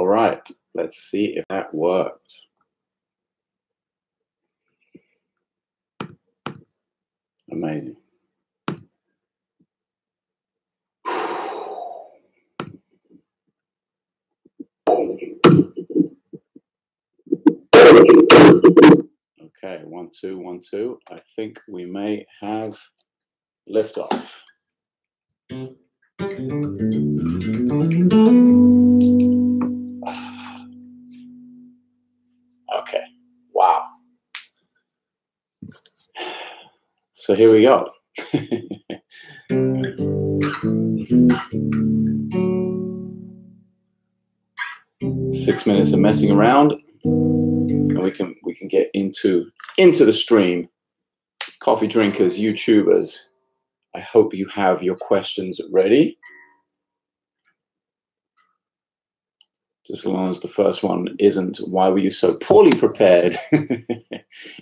All right, let's see if that worked. Amazing. Okay, one, two, one, two. I think we may have liftoff. Okay, wow. So here we go. Six minutes of messing around, and we can we can get into into the stream. Coffee drinkers, YouTubers, I hope you have your questions ready. Just as long as the first one isn't, why were you so poorly prepared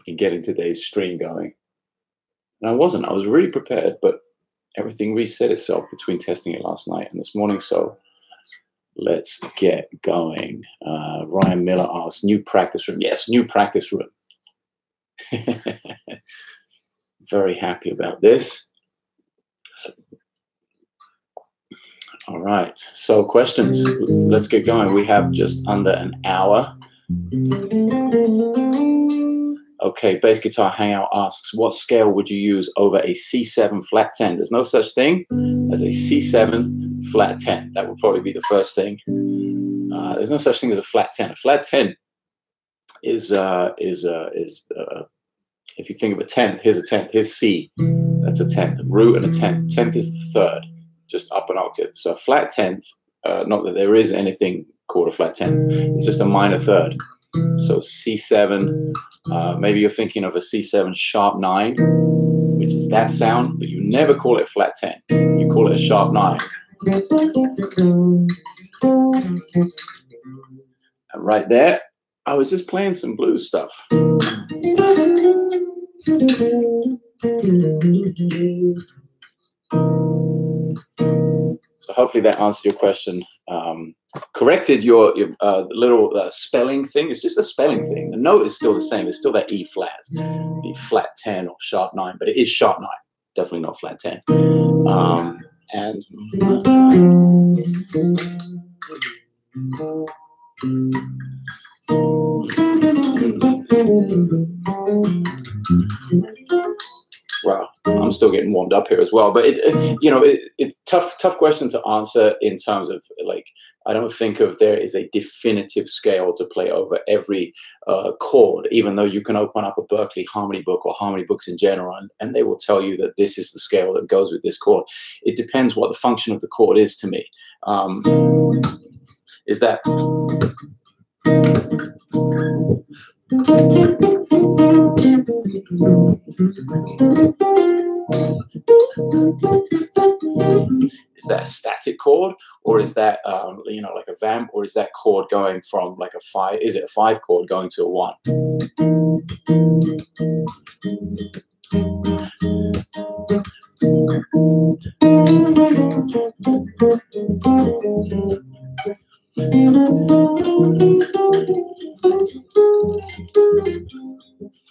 in getting today's stream going? And I wasn't. I was really prepared, but everything reset itself between testing it last night and this morning. So let's get going. Uh, Ryan Miller asks, new practice room. Yes, new practice room. Very happy about this. All right. So questions. Let's get going. We have just under an hour. Okay, bass guitar hangout asks, what scale would you use over a C7 flat 10? There's no such thing as a C7 flat 10. That would probably be the first thing. Uh, there's no such thing as a flat 10. A flat 10 is uh, is uh, is uh, if you think of a tenth, here's a tenth, here's C, that's a tenth, root and a tenth. Tenth is the third, just up an octave. So flat tenth, uh, not that there is anything called a flat tenth, it's just a minor third. So C7, uh, maybe you're thinking of a C7 sharp 9, which is that sound, but you never call it flat 10. You call it a sharp 9. And right there, I was just playing some blues stuff. So hopefully that answered your question. Um, corrected your, your uh, little uh, spelling thing. It's just a spelling thing. The note is still the same. It's still that E flat, the flat 10 or sharp 9, but it is sharp 9. Definitely not flat 10. Um, and Wow, I'm still getting warmed up here as well. But it, it you know, it's it, tough, tough question to answer in terms of like I don't think of there is a definitive scale to play over every uh, chord, even though you can open up a Berklee harmony book or harmony books in general, and, and they will tell you that this is the scale that goes with this chord. It depends what the function of the chord is to me. Um, is that is that a static chord or is that um, you know like a vamp or is that chord going from like a five is it a five chord going to a one?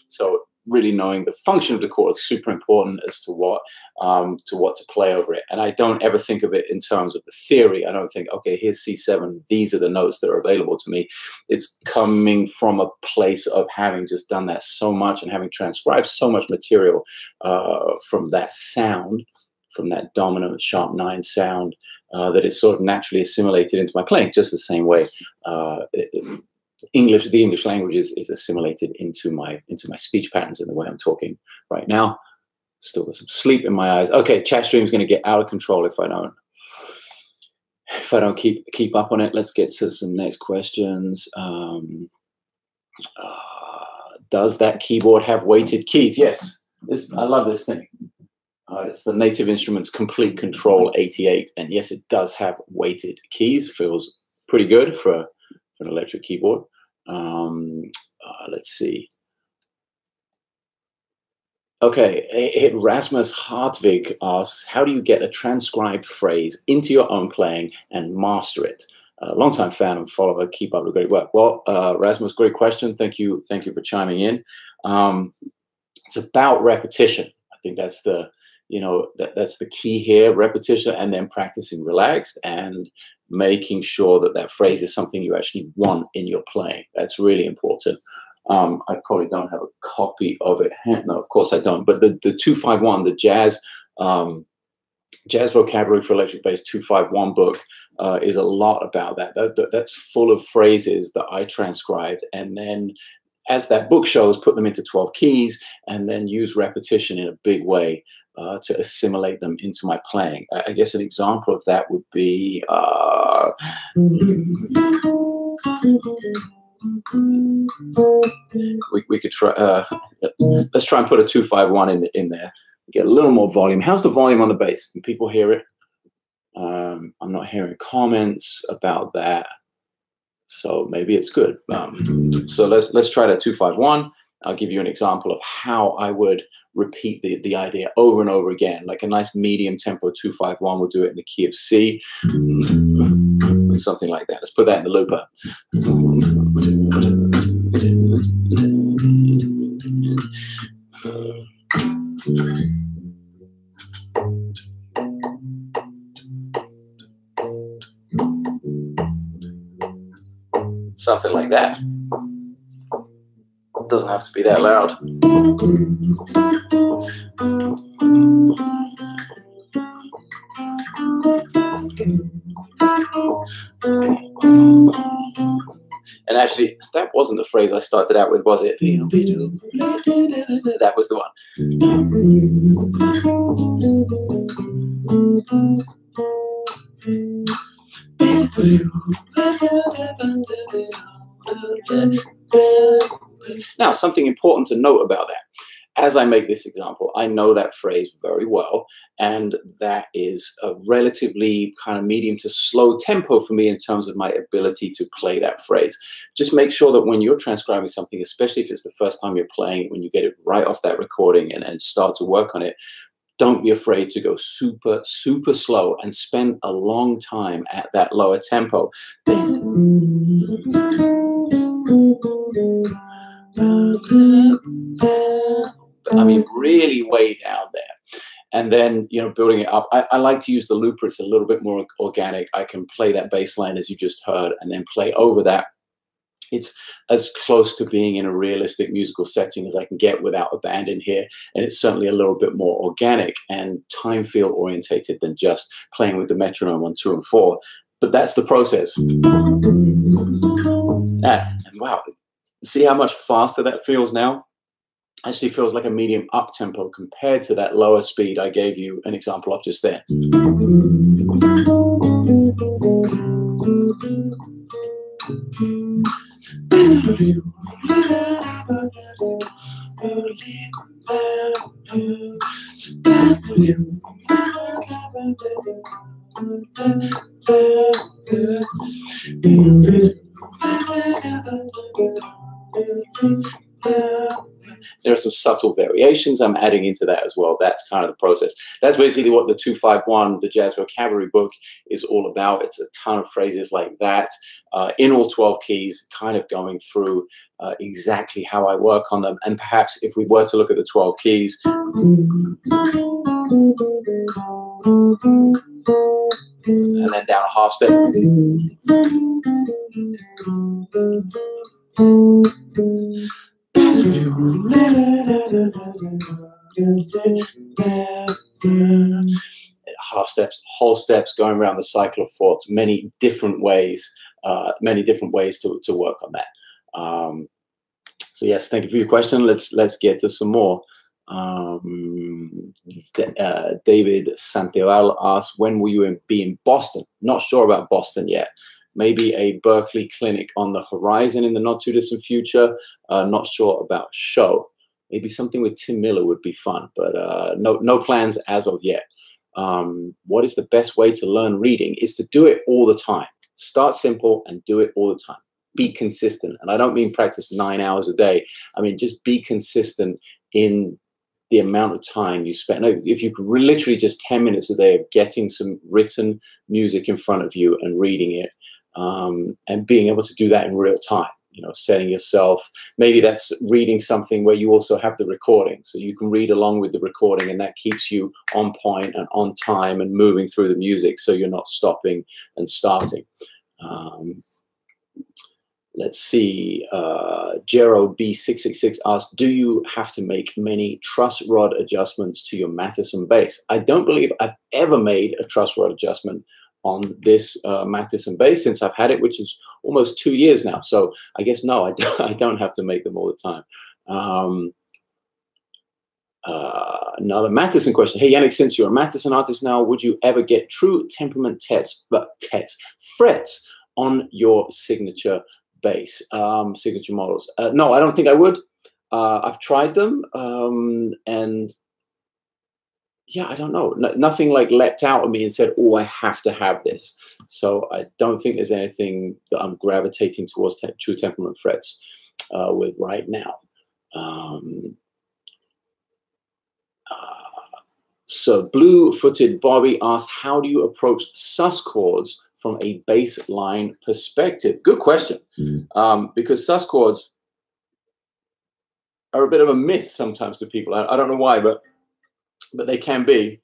So really knowing the function of the chord is super important as to what um, to what to play over it. And I don't ever think of it in terms of the theory. I don't think, okay, here's C7. These are the notes that are available to me. It's coming from a place of having just done that so much and having transcribed so much material uh, from that sound from that dominant sharp nine sound uh, that is sort of naturally assimilated into my playing, just the same way uh, it, English, the English language is, is assimilated into my into my speech patterns in the way I'm talking right now. Still got some sleep in my eyes. Okay, chat stream's going to get out of control if I don't if I don't keep keep up on it. Let's get to some next questions. Um, uh, does that keyboard have weighted keys? Yes. This I love this thing. Uh, it's the Native Instruments Komplete Kontrol 88, and yes, it does have weighted keys. Feels pretty good for, for an electric keyboard. Um, uh, let's see. Okay, Rasmus Hartvig asks, how do you get a transcribed phrase into your own playing and master it? A uh, longtime fan and follower. Keep up the great work. Well, uh, Rasmus, great question. Thank you. Thank you for chiming in. Um, it's about repetition. I think that's the you know that, that's the key here repetition and then practicing relaxed and making sure that that phrase is something you actually want in your playing that's really important um, I probably don't have a copy of it. No, of course I don't. But the, the 251, the jazz um, jazz vocabulary for electric bass 251 book uh, is a lot about that. That, that. That's full of phrases that I transcribed and then as that book shows, put them into 12 keys and then use repetition in a big way uh, to assimilate them into my playing. I guess an example of that would be. Uh, we, we could try. Uh, let's try and put a two five one in in there. Get a little more volume. How's the volume on the bass? Can people hear it? Um, I'm not hearing comments about that, so maybe it's good. Um, mm-hmm. so let's let's try that two five one. I'll give you an example of how I would repeat the, the idea over and over again. Like a nice medium tempo 251, we'll do it in the key of C, mm-hmm. something like that. Let's put that in the looper. Mm-hmm. Something like that. It doesn't have to be that loud. And actually, that wasn't the phrase I started out with, was it? That was the one. Now, something important to note about that as I make this example, I know that phrase very well, and that is a relatively kind of medium to slow tempo for me in terms of my ability to play that phrase. Just make sure that when you're transcribing something, especially if it's the first time you're playing when you get it right off that recording and, and start to work on it, don't be afraid to go super, super slow and spend a long time at that lower tempo. I mean, really way down there. And then, you know, building it up. I, I, like to use the looper. It's a little bit more organic. I can play that bass line as you just heard and then play over that. It's as close to being in a realistic musical setting as I can get without a band in here. And it's certainly a little bit more organic and time feel orientated than just playing with the metronome on two and four. But that's the process. Ah, and wow, see how much faster that feels now? actually feels like a medium up tempo compared to that lower speed I gave you an example of just there. Yeah. There are some subtle variations I'm adding into that as well. That's kind of the process. That's basically what the 251, the Jazz Vocabulary book, is all about. It's a ton of phrases like that uh, in all 12 keys, kind of going through uh, exactly how I work on them. And perhaps if we were to look at the 12 keys, and then down a half step. Half steps, whole steps, going around the cycle of fourths, many different ways, uh, many different ways to, to work on that. Um, so yes, thank you for your question. Let's let's get to some more. Um, uh, David Santeval asks, when will you be in Boston? Not sure about Boston yet maybe a Berklee clinic on the horizon in the not too distant future. Uh, not sure about show. Maybe something with Tim Miller would be fun, but uh, no, no plans as of yet. Um, what is the best way to learn reading? Is to do it all the time. Start simple and do it all the time. Be consistent. And I don't mean practice nine hours a day. I mean, just be consistent in the amount of time you spend. If you could literally just 10 minutes a day of getting some written music in front of you and reading it um, and being able to do that in real time, you know, setting yourself, maybe that's reading something where you also have the recording. So you can read along with the recording and that keeps you on point and on time and moving through the music so you're not stopping and starting. Um, let's see, uh, Jero B666 asked, do you have to make many truss rod adjustments to your Matheson bass? I don't believe I've ever made a truss rod adjustment on this uh, Matheson bass since I've had it, which is almost two years now. So I guess, no, I don't, I don't have to make them all the time. Um, uh, another Matheson question. Hey, Janek, since you're a Matheson artist now, would you ever get true temperament tets, but tets, frets on your signature bass, um, signature models? Uh, no, I don't think I would. Uh, I've tried them, um, and yeah, I don't know. No, nothing like leapt out at me and said, "Oh, I have to have this." So I don't think there's anything that I'm gravitating towards te true temperament frets uh, with right now. Um, uh, so blue-footed Bobby asked, "How do you approach sus chords from a bass line perspective?" Good question, mm. um, because sus chords are a bit of a myth sometimes to people. I, I don't know why, but but they can be.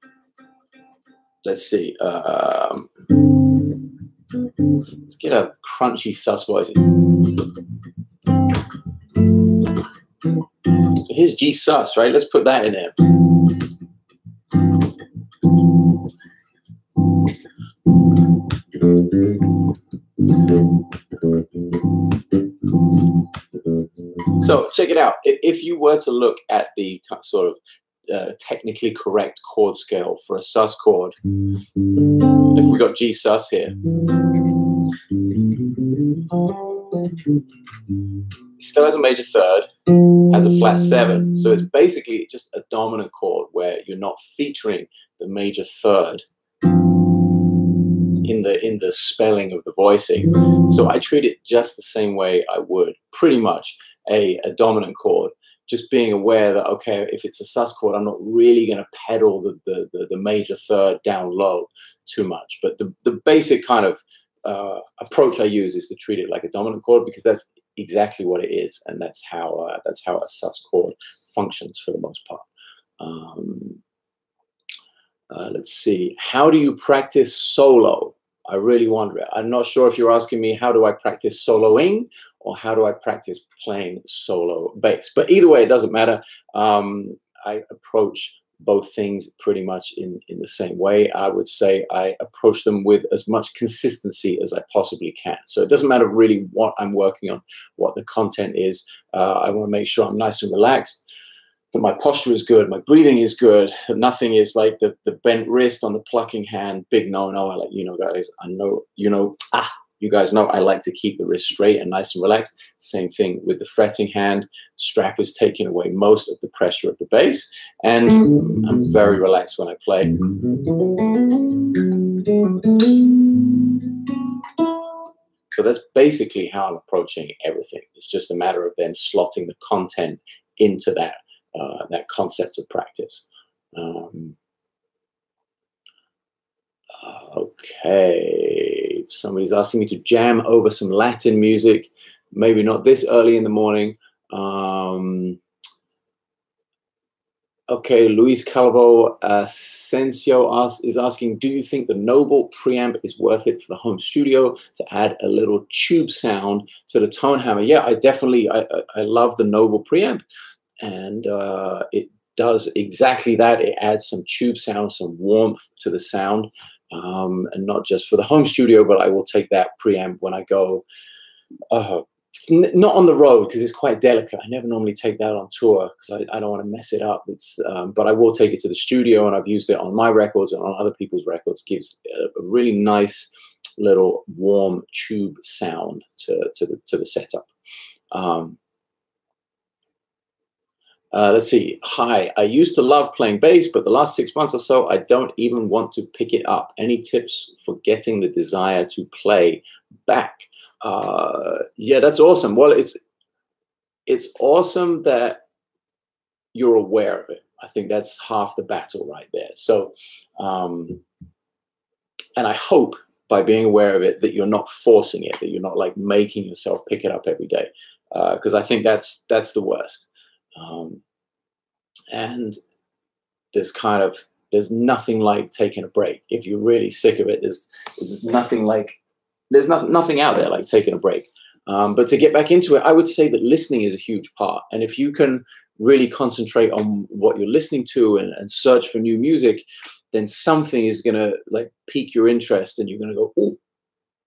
Let's see. Um, let's get a crunchy sus voice. So here's G sus, right? Let's put that in there. So check it out. If you were to look at the sort of uh, technically correct chord scale for a sus chord. If we got G sus here, it still has a major third, has a flat seven, so it's basically just a dominant chord where you're not featuring the major third in the in the spelling of the voicing. So I treat it just the same way I would pretty much a, a dominant chord just being aware that okay, if it's a sus chord, I'm not really going to pedal the, the, the the major third down low too much. But the the basic kind of uh, approach I use is to treat it like a dominant chord because that's exactly what it is, and that's how uh, that's how a sus chord functions for the most part. Um, uh, let's see. How do you practice solo? I really wonder. I'm not sure if you're asking me how do I practice soloing or how do I practice playing solo bass. But either way, it doesn't matter. Um, I approach both things pretty much in, in the same way. I would say I approach them with as much consistency as I possibly can. So it doesn't matter really what I'm working on, what the content is. Uh, I want to make sure I'm nice and relaxed that my posture is good, my breathing is good, nothing is like the, the bent wrist on the plucking hand, big no no. I like, you know, guys, I know, you know, ah, you guys know I like to keep the wrist straight and nice and relaxed. Same thing with the fretting hand. Strap is taking away most of the pressure of the bass, and I'm very relaxed when I play. So that's basically how I'm approaching everything. It's just a matter of then slotting the content into that uh, that concept of practice. Um, okay, somebody's asking me to jam over some Latin music, maybe not this early in the morning. Um, okay, Luis Calvo Asensio is asking, do you think the Noble preamp is worth it for the home studio to add a little tube sound to the tone hammer? Yeah, I definitely, I, I love the Noble preamp and uh, it does exactly that. It adds some tube sound, some warmth to the sound, um, and not just for the home studio, but I will take that preamp when I go. Uh, not on the road because it's quite delicate. I never normally take that on tour because I, I, don't want to mess it up. It's, um, but I will take it to the studio, and I've used it on my records and on other people's records. Gives a, a really nice little warm tube sound to to the to the setup. Um, uh, let's see. Hi, I used to love playing bass, but the last six months or so, I don't even want to pick it up. Any tips for getting the desire to play back? Uh, yeah, that's awesome. Well, it's it's awesome that you're aware of it. I think that's half the battle right there. So, um, and I hope by being aware of it that you're not forcing it, that you're not like making yourself pick it up every day, because uh, I think that's that's the worst. Um, and there's kind of there's nothing like taking a break. If you're really sick of it, there's there's nothing like there's nothing nothing out there like taking a break. Um, but to get back into it, I would say that listening is a huge part. And if you can really concentrate on what you're listening to and, and search for new music, then something is going to like pique your interest and you're going to go, oh,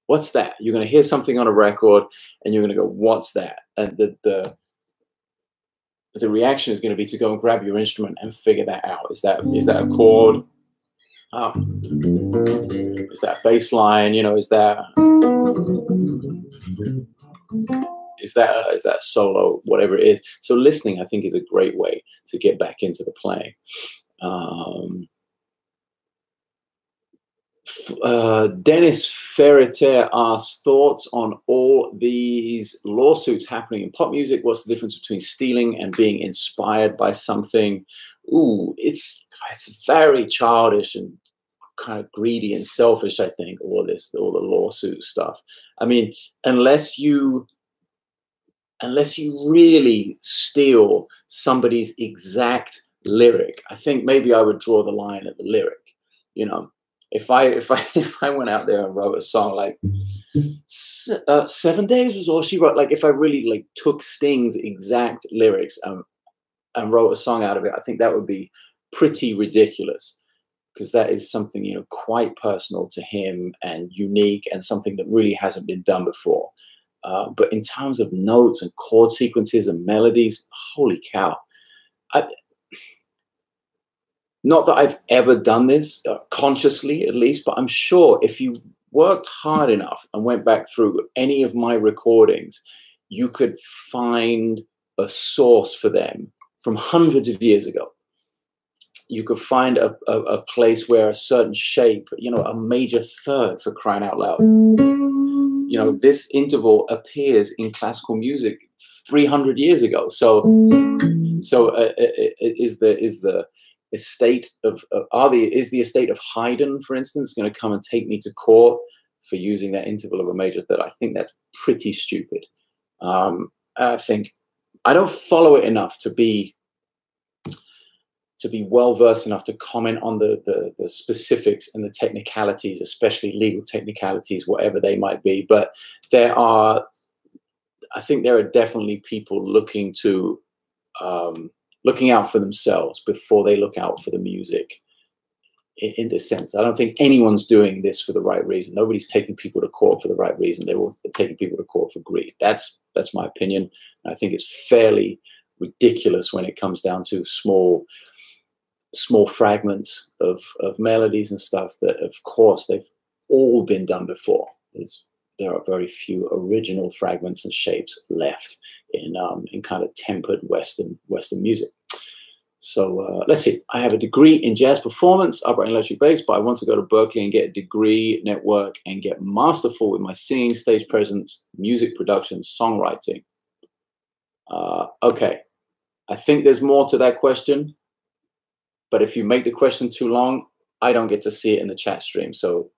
what's that? You're going to hear something on a record and you're going to go, what's that? And the, the, the reaction is going to be to go and grab your instrument and figure that out. Is that is that a chord? Um, is that bass line? You know, is that is that uh, is that solo, whatever it is. So listening, I think, is a great way to get back into the playing. Um, uh, Dennis Ferreter asks thoughts on all these lawsuits happening in pop music. What's the difference between stealing and being inspired by something? Ooh, it's it's very childish and kind of greedy and selfish. I think all this, all the lawsuit stuff. I mean, unless you unless you really steal somebody's exact lyric, I think maybe I would draw the line at the lyric. You know, if I if I if I went out there and wrote a song like uh, Seven Days was all she wrote, like if I really like took Sting's exact lyrics and and wrote a song out of it, I think that would be pretty ridiculous because that is something you know quite personal to him and unique and something that really hasn't been done before. Uh, but in terms of notes and chord sequences and melodies, holy cow! I, not that I've ever done this uh, consciously, at least, but I'm sure if you worked hard enough and went back through any of my recordings, you could find a source for them from hundreds of years ago. You could find a, a, a place where a certain shape, you know, a major third for crying out loud you know this interval appears in classical music 300 years ago so so uh, uh, uh, is the is the estate of uh, are the is the estate of Haydn for instance going to come and take me to court for using that interval of a major third I think that's pretty stupid um, I think I don't follow it enough to be to be well versed enough to comment on the, the, the specifics and the technicalities, especially legal technicalities, whatever they might be. But there are, I think, there are definitely people looking to um, looking out for themselves before they look out for the music. In, in this sense, I don't think anyone's doing this for the right reason. Nobody's taking people to court for the right reason. They were taking people to court for greed. That's that's my opinion. I think it's fairly ridiculous when it comes down to small small fragments of, of melodies and stuff that, of course, they've all been done before. There's, there are very few original fragments and shapes left in, um, in kind of tempered Western, Western music. So uh, let's see. I have a degree in jazz performance, upright and electric bass, but I want to go to Berklee and get a degree, network, and get masterful with my singing, stage presence, music production, songwriting. Uh, okay. I think there's more to that question. But if you make the question too long, I don't get to see it in the chat stream. So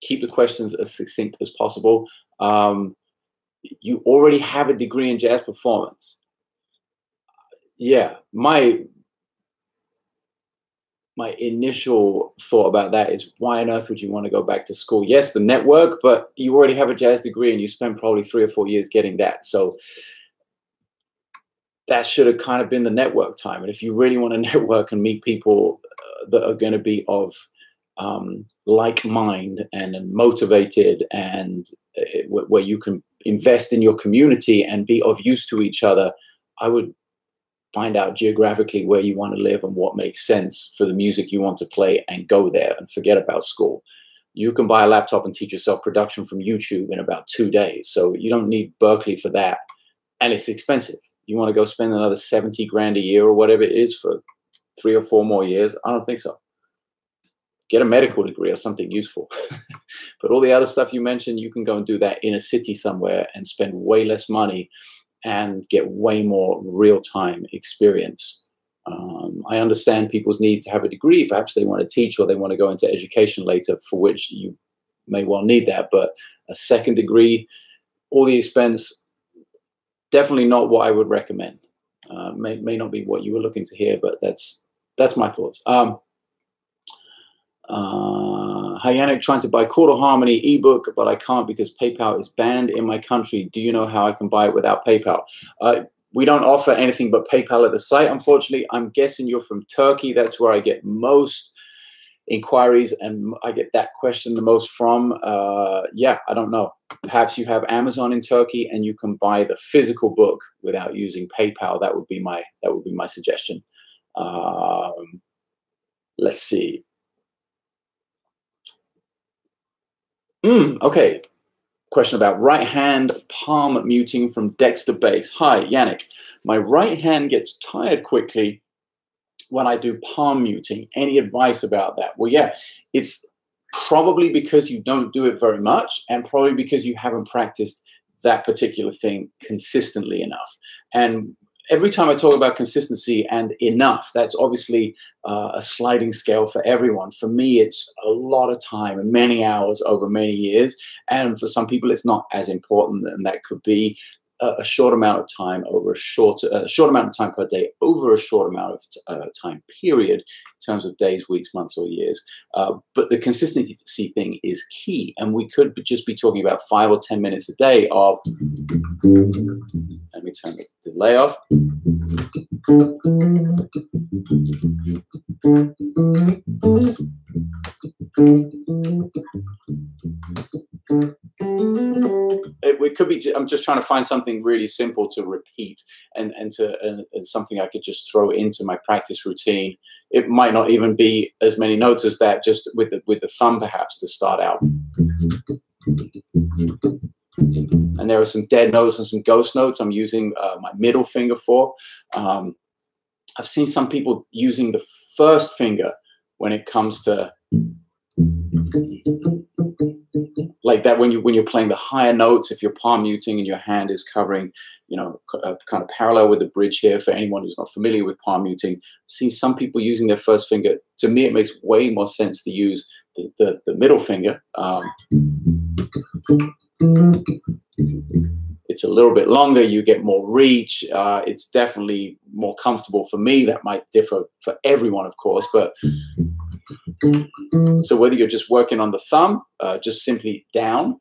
keep the questions as succinct as possible. Um, you already have a degree in jazz performance. Yeah, my my initial thought about that is why on earth would you want to go back to school? Yes, the network, but you already have a jazz degree and you spent probably three or four years getting that. So that should have kind of been the network time. And if you really want to network and meet people uh, that are going to be of um, like mind and, motivated and uh, where you can invest in your community and be of use to each other, I would find out geographically where you want to live and what makes sense for the music you want to play and go there and forget about school. You can buy a laptop and teach yourself production from YouTube in about two days. So you don't need Berklee for that. And it's expensive you want to go spend another 70 grand a year or whatever it is for three or four more years? I don't think so. Get a medical degree or something useful. but all the other stuff you mentioned, you can go and do that in a city somewhere and spend way less money and get way more real time experience Um, I understand people's need to have a degree. Perhaps they want to teach or they want to go into education later, for which you may well need that. But a second degree, all the expense, definitely not what I would recommend. Uh, may, may not be what you were looking to hear, but that's that's my thoughts. Um, uh, Janek, trying to buy Chordal Harmony ebook, but I can't because PayPal is banned in my country. Do you know how I can buy it without PayPal? Uh, we don't offer anything but PayPal at the site, unfortunately. I'm guessing you're from Turkey. That's where I get most inquiries and I get that question the most from. Uh, yeah, I don't know. Perhaps you have Amazon in Turkey and you can buy the physical book without using PayPal. That would be my that would be my suggestion. Um, let's see. Mm, okay. Question about right hand palm muting from Dexter Base. Hi, Janek. My right hand gets tired quickly when I do palm muting. Any advice about that? Well, yeah, it's probably because you don't do it very much and probably because you haven't practiced that particular thing consistently enough. And every time I talk about consistency and enough, that's obviously uh, a sliding scale for everyone. For me, it's a lot of time and many hours over many years. And for some people, it's not as important, and that could be a short amount of time over a short, a short amount of time per day over a short amount of uh, time period in terms of days, weeks, months, or years. Uh, but the consistency thing is key, and we could just be talking about five or ten minutes a day of. Me turn the delay off. It, it, could be. I'm just trying to find something really simple to repeat, and and to and, and something I could just throw into my practice routine. It might not even be as many notes as that. Just with the with the thumb, perhaps to start out. And there are some dead notes and some ghost notes. I'm using uh, my middle finger for. Um, I've seen some people using the first finger when it comes to like that when you when you're playing the higher notes if you're palm muting and your hand is covering you know uh, kind of parallel with the bridge here for anyone who's not familiar with palm muting I've seen some people using their first finger to me it makes way more sense to use the, the, the middle finger um, it's a little bit longer you get more reach uh, it's definitely more comfortable for me that might differ for everyone of course but so whether you're just working on the thumb, uh, just simply down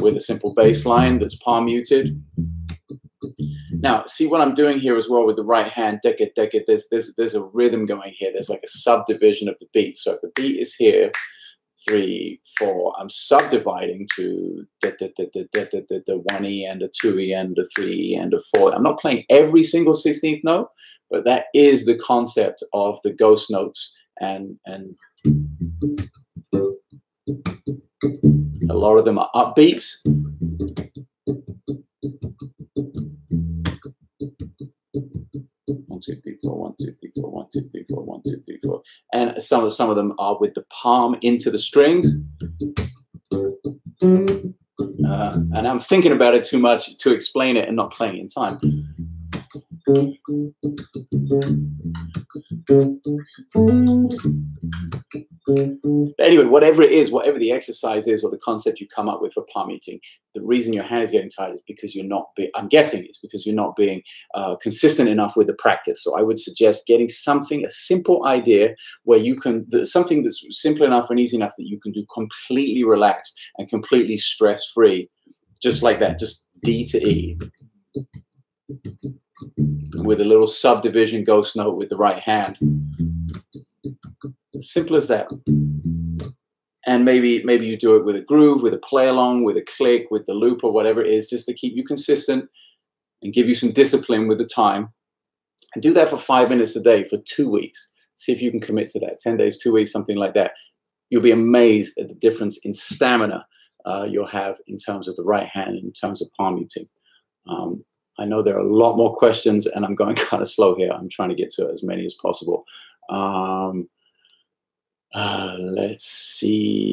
with a simple bass line that's palm muted. Now, see what I'm doing here as well with the right hand, decade, decade, there's, there's, there's a rhythm going here. There's like a subdivision of the beat. So if the beat is here, three, four, I'm subdividing to the, the, the, the, the, the 1E and the 2E and the 3E and the 4. I'm not playing every single 16th note, but that is the concept of the ghost notes and and a lot of them are upbeats. One, two, three, four, one, two, three, four, one, two, three, four, one, two, three, four. And some of some of them are with the palm into the strings. Uh, and I'm thinking about it too much to explain it and not playing in time. Anyway, whatever it is, whatever the exercise is or the concept you come up with for palm muting, the reason your hand is getting tired is because you're not being, I'm guessing it's because you're not being uh, consistent enough with the practice. So I would suggest getting something, a simple idea where you can, something that's simple enough and easy enough that you can do completely relaxed and completely stress free, just like that, just D to E with a little subdivision ghost note with the right hand. Simple as that. And maybe maybe you do it with a groove, with a play along, with a click, with the loop or whatever it is, just to keep you consistent and give you some discipline with the time. And do that for five minutes a day for two weeks. See if you can commit to that. 10 days, two weeks, something like that. You'll be amazed at the difference in stamina uh, you'll have in terms of the right hand, in terms of palm muting. Um, I know there are a lot more questions, and I'm going kind of slow here. I'm trying to get to as many as possible. Um, uh, let's see.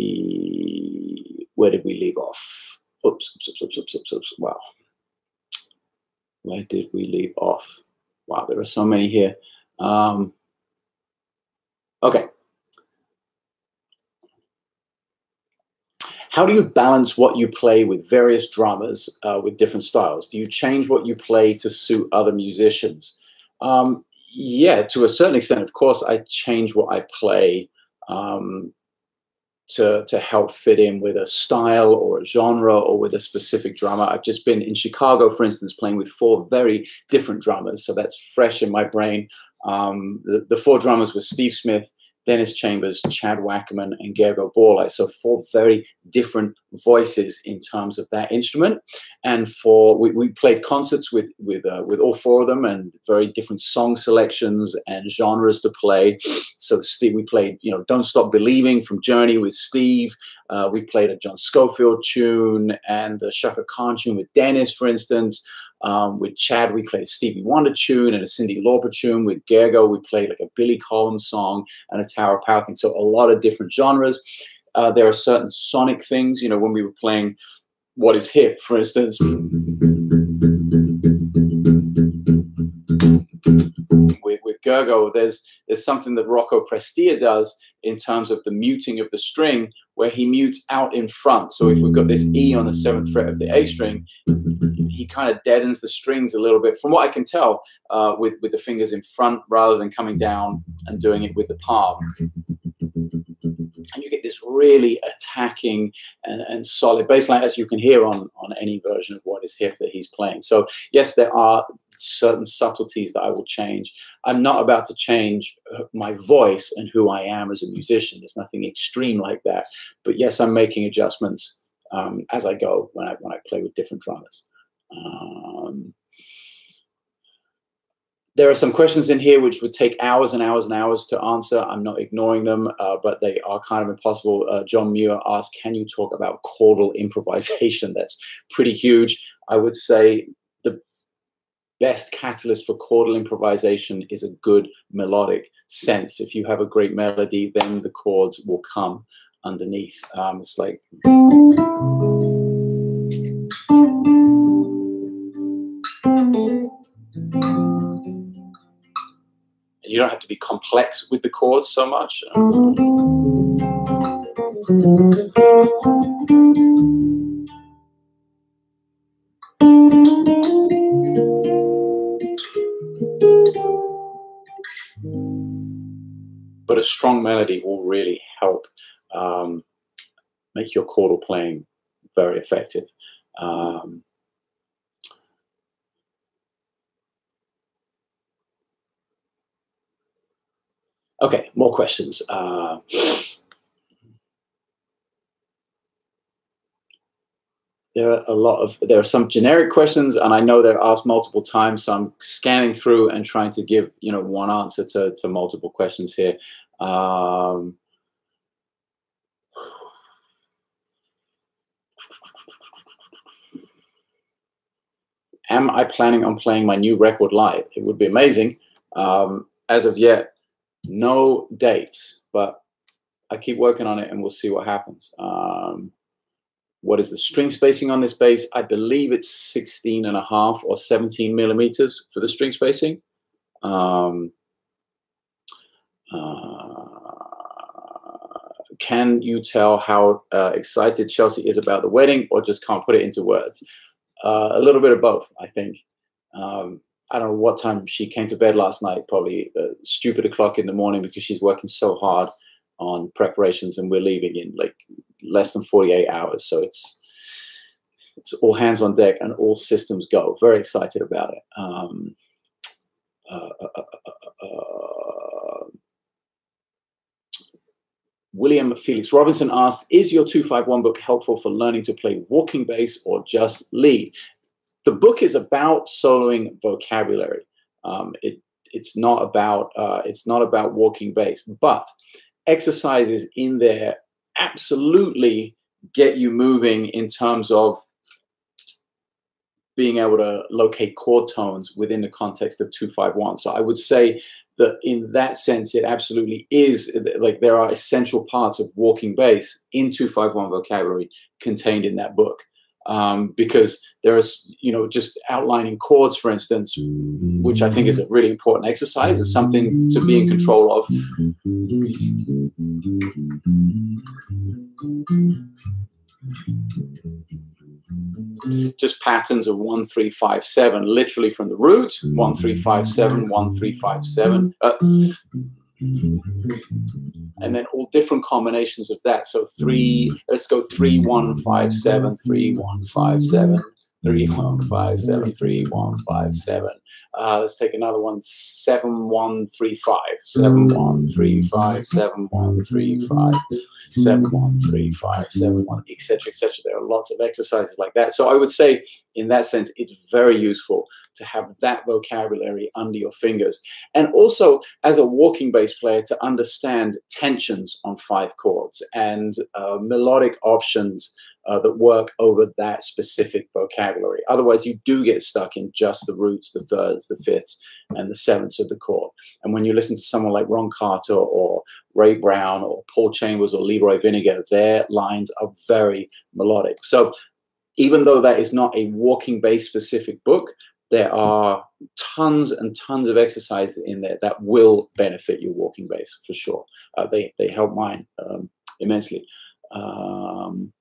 Where did we leave off? Oops, oops, oops, oops, oops, oops. Wow. Where did we leave off? wow, there are so many here. Um, okay. How do you balance what you play with various drummers uh, with different styles? Do you change what you play to suit other musicians? Um, yeah, to a certain extent, of course, I change what I play um, to to help fit in with a style or a genre or with a specific drummer. I've just been in Chicago, for instance, playing with four very different drummers, so that's fresh in my brain. Um, the, the four drummers were Steve Smith, Dennis Chambers, Chad Wackerman, and Gergo Borlai. So four very different voices in terms of that instrument. And for we, we played concerts with with uh, with all four of them, and very different song selections and genres to play. So Steve, we played you know "Don't Stop Believing" from Journey with Steve. Uh, we played a John Scofield tune and a Chaka Khan tune with Dennis, for instance. Um, with Chad, we played a Stevie Wonder tune and a Cyndi Lauper tune. With Gergo, we played like a Billy Collins song and a Tower of Power thing. So a lot of different genres. Uh, there are certain sonic things, you know, when we were playing What is Hip, for instance. With, with Gergo, there's there's something that Rocco Prestia does in terms of the muting of the string, where he mutes out in front. So if we've got this E on the seventh fret of the A string, he kind of deadens the strings a little bit, from what I can tell, uh, with with the fingers in front rather than coming down and doing it with the palm. And you get this really attacking and, and solid bass line, as you can hear on on any version of What Is Hip that he's playing. So yes, there are certain subtleties that I will change. I'm not about to change uh, my voice and who I am as a musician. There's nothing extreme like that. But yes, I'm making adjustments um, as I go when I when I play with different drummers. Um, there are some questions in here which would take hours and hours and hours to answer. I'm not ignoring them, uh, but they are kind of impossible. Uh, John Muir asked, can you talk about chordal improvisation? That's pretty huge. I would say the best catalyst for chordal improvisation is a good melodic sense. If you have a great melody, then the chords will come underneath. Um, it's like... you don't have to be complex with the chords so much. But a strong melody will really help um, make your chordal playing very effective. Um, Okay, more questions. Uh, there are a lot of there are some generic questions and i know they're asked multiple times so i'm scanning through and trying to give you know one answer to, to multiple questions here. Um, am i planning on playing my new record live? It would be amazing. Um, as of yet no dates, but I keep working on it and we'll see what happens. Um, what is the string spacing on this bass? I believe it's 16 and a half or 17 millimeters for the string spacing. Um, uh, can you tell how uh, excited Chelsea is about the wedding or just can't put it into words? Uh, a little bit of both, I think. Um, I don't know what time she came to bed last night, probably uh, stupid o'clock in the morning because she's working so hard on preparations and we're leaving in like less than 48 hours. So it's, it's all hands on deck and all systems go. Very excited about it. Um, uh, uh, uh, uh William Felix Robinson asked, is your 251 book helpful for learning to play walking bass or just lead? The book is about soloing vocabulary. Um, it, it's not about uh, it's not about walking bass, but exercises in there absolutely get you moving in terms of being able to locate chord tones within the context of 251. So I would say that in that sense, it absolutely is like there are essential parts of walking bass in 251 vocabulary contained in that book. Um, because there's, you know, just outlining chords, for instance, which I think is a really important exercise, is something to be in control of. Just patterns of one, three, five, seven, literally from the root, one, three, five, seven, one, three, five, seven. Uh, and then all different combinations of that. So three, let's go three, one, five, seven, three, one, five, seven, three, one, five, seven, three, one, five, seven. Uh, let's take another one, seven, one, three, five, seven, one, three, five, seven, one, three, five seven one three five seven one etc etc there are lots of exercises like that. So i would say in that sense it's very useful to have that vocabulary under your fingers. And also as a walking bass player to understand tensions on five chords and uh, melodic options uh, that work over that specific vocabulary. Otherwise, you do get stuck in just the roots, the thirds, the fifths, and the sevenths of the chord. And when you listen to someone like Ron Carter or Ray Brown or Paul Chambers or Leroy Vinnegar, their lines are very melodic. So even though that is not a walking bass specific book, there are tons and tons of exercises in there that will benefit your walking bass for sure. Uh, they, they help mine um, immensely. Um,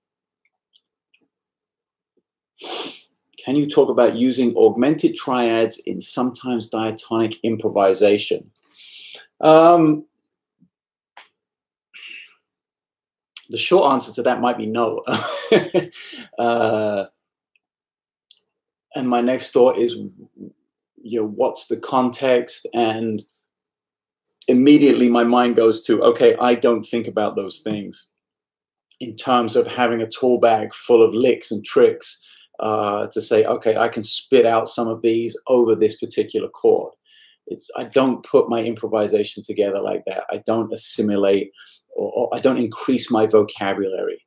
can you talk about using augmented triads in sometimes diatonic improvisation? Um, the short answer to that might be no. uh, and my next thought is, you know, what's the context? And immediately my mind goes to, okay, I don't think about those things in terms of having a tool bag full of licks and tricks uh, to say, okay, I can spit out some of these over this particular chord. It's I don't put my improvisation together like that. I don't assimilate or, or I don't increase my vocabulary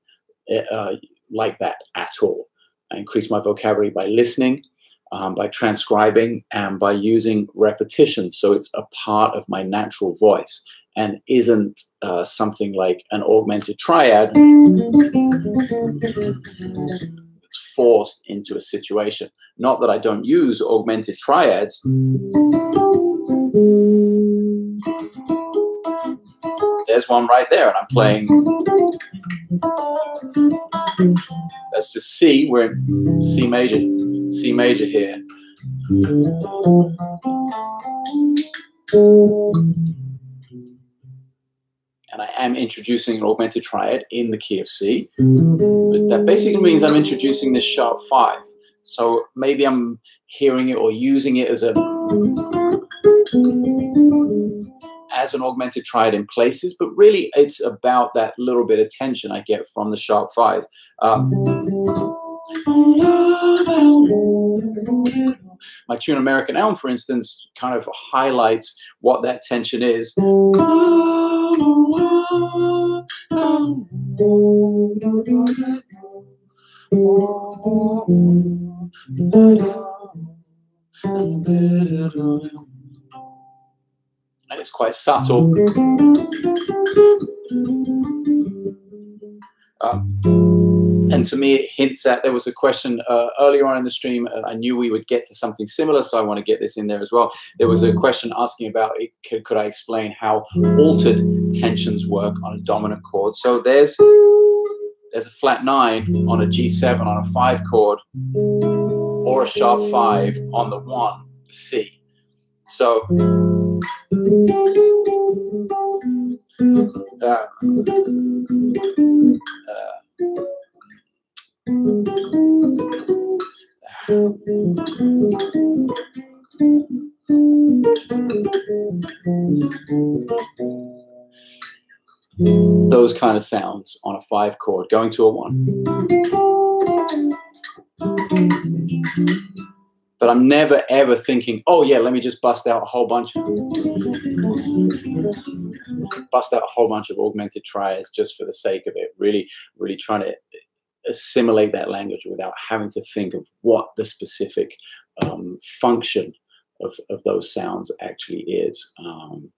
eh, uh, like that at all. I increase my vocabulary by listening, um, by transcribing, and by using repetition. So it's a part of my natural voice and isn't uh, something like an augmented triad forced into a situation. Not that I don't use augmented triads. There's one right there, and I'm playing. That's just C. We're in C major, C major here and I am introducing an augmented triad in the key of C. But that basically means I'm introducing this sharp five. So maybe I'm hearing it or using it as a as an augmented triad in places, but really it's about that little bit of tension I get from the sharp five. Um, my tune American Elm, for instance, kind of highlights what that tension is. And it's quite subtle. Um, and to me, it hints at there was a question uh, earlier on in the stream. Uh, I knew we would get to something similar, so I want to get this in there as well. There was a question asking about it, could, could I explain how altered tensions work on a dominant chord? So there's there's a flat nine on a G7 on a five chord, or a sharp five on the one, the C. So. Uh, those kind of sounds on a five chord going to a one. But I'm never ever thinking, oh yeah, let me just bust out a whole bunch of bust out a whole bunch of augmented triads just for the sake of it. Really, really trying to assimilate that language without having to think of what the specific um, function of, of those sounds actually is. Um,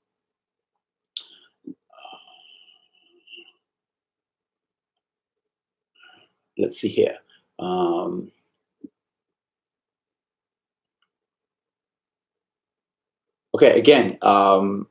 let's see here. Um, okay, again, um,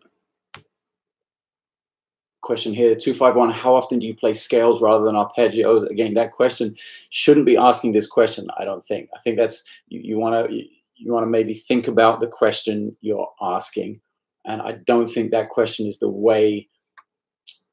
question here. 251 how often do you play scales rather than arpeggios? Again that question shouldn't be asking this question i don't think. I think that's you want to you, want to maybe think about the question you're asking. And i don't think that question is the way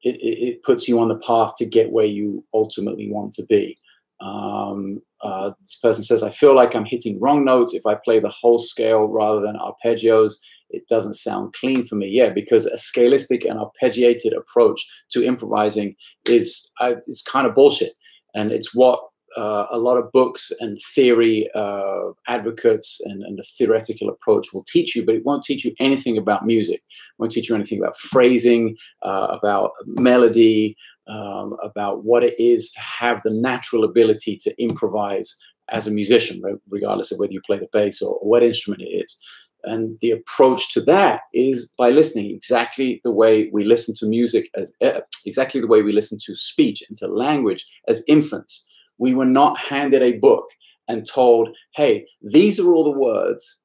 it, it, puts you on the path to get where you ultimately want to be. Um, uh, this person says i feel like i'm hitting wrong notes if i play the whole scale rather than arpeggios it doesn't sound clean for me. Yeah, because a scalistic and arpeggiated approach to improvising is uh, is kind of bullshit, and it's what uh, a lot of books and theory uh, advocates and, and, the theoretical approach will teach you, but it won't teach you anything about music. It won't teach you anything about phrasing, uh, about melody, um, about what it is to have the natural ability to improvise as a musician, regardless of whether you play the bass or, or what instrument it is. And the approach to that is by listening exactly the way we listen to music as uh, exactly the way we listen to speech and to language as infants. We were not handed a book and told, hey, these are all the words,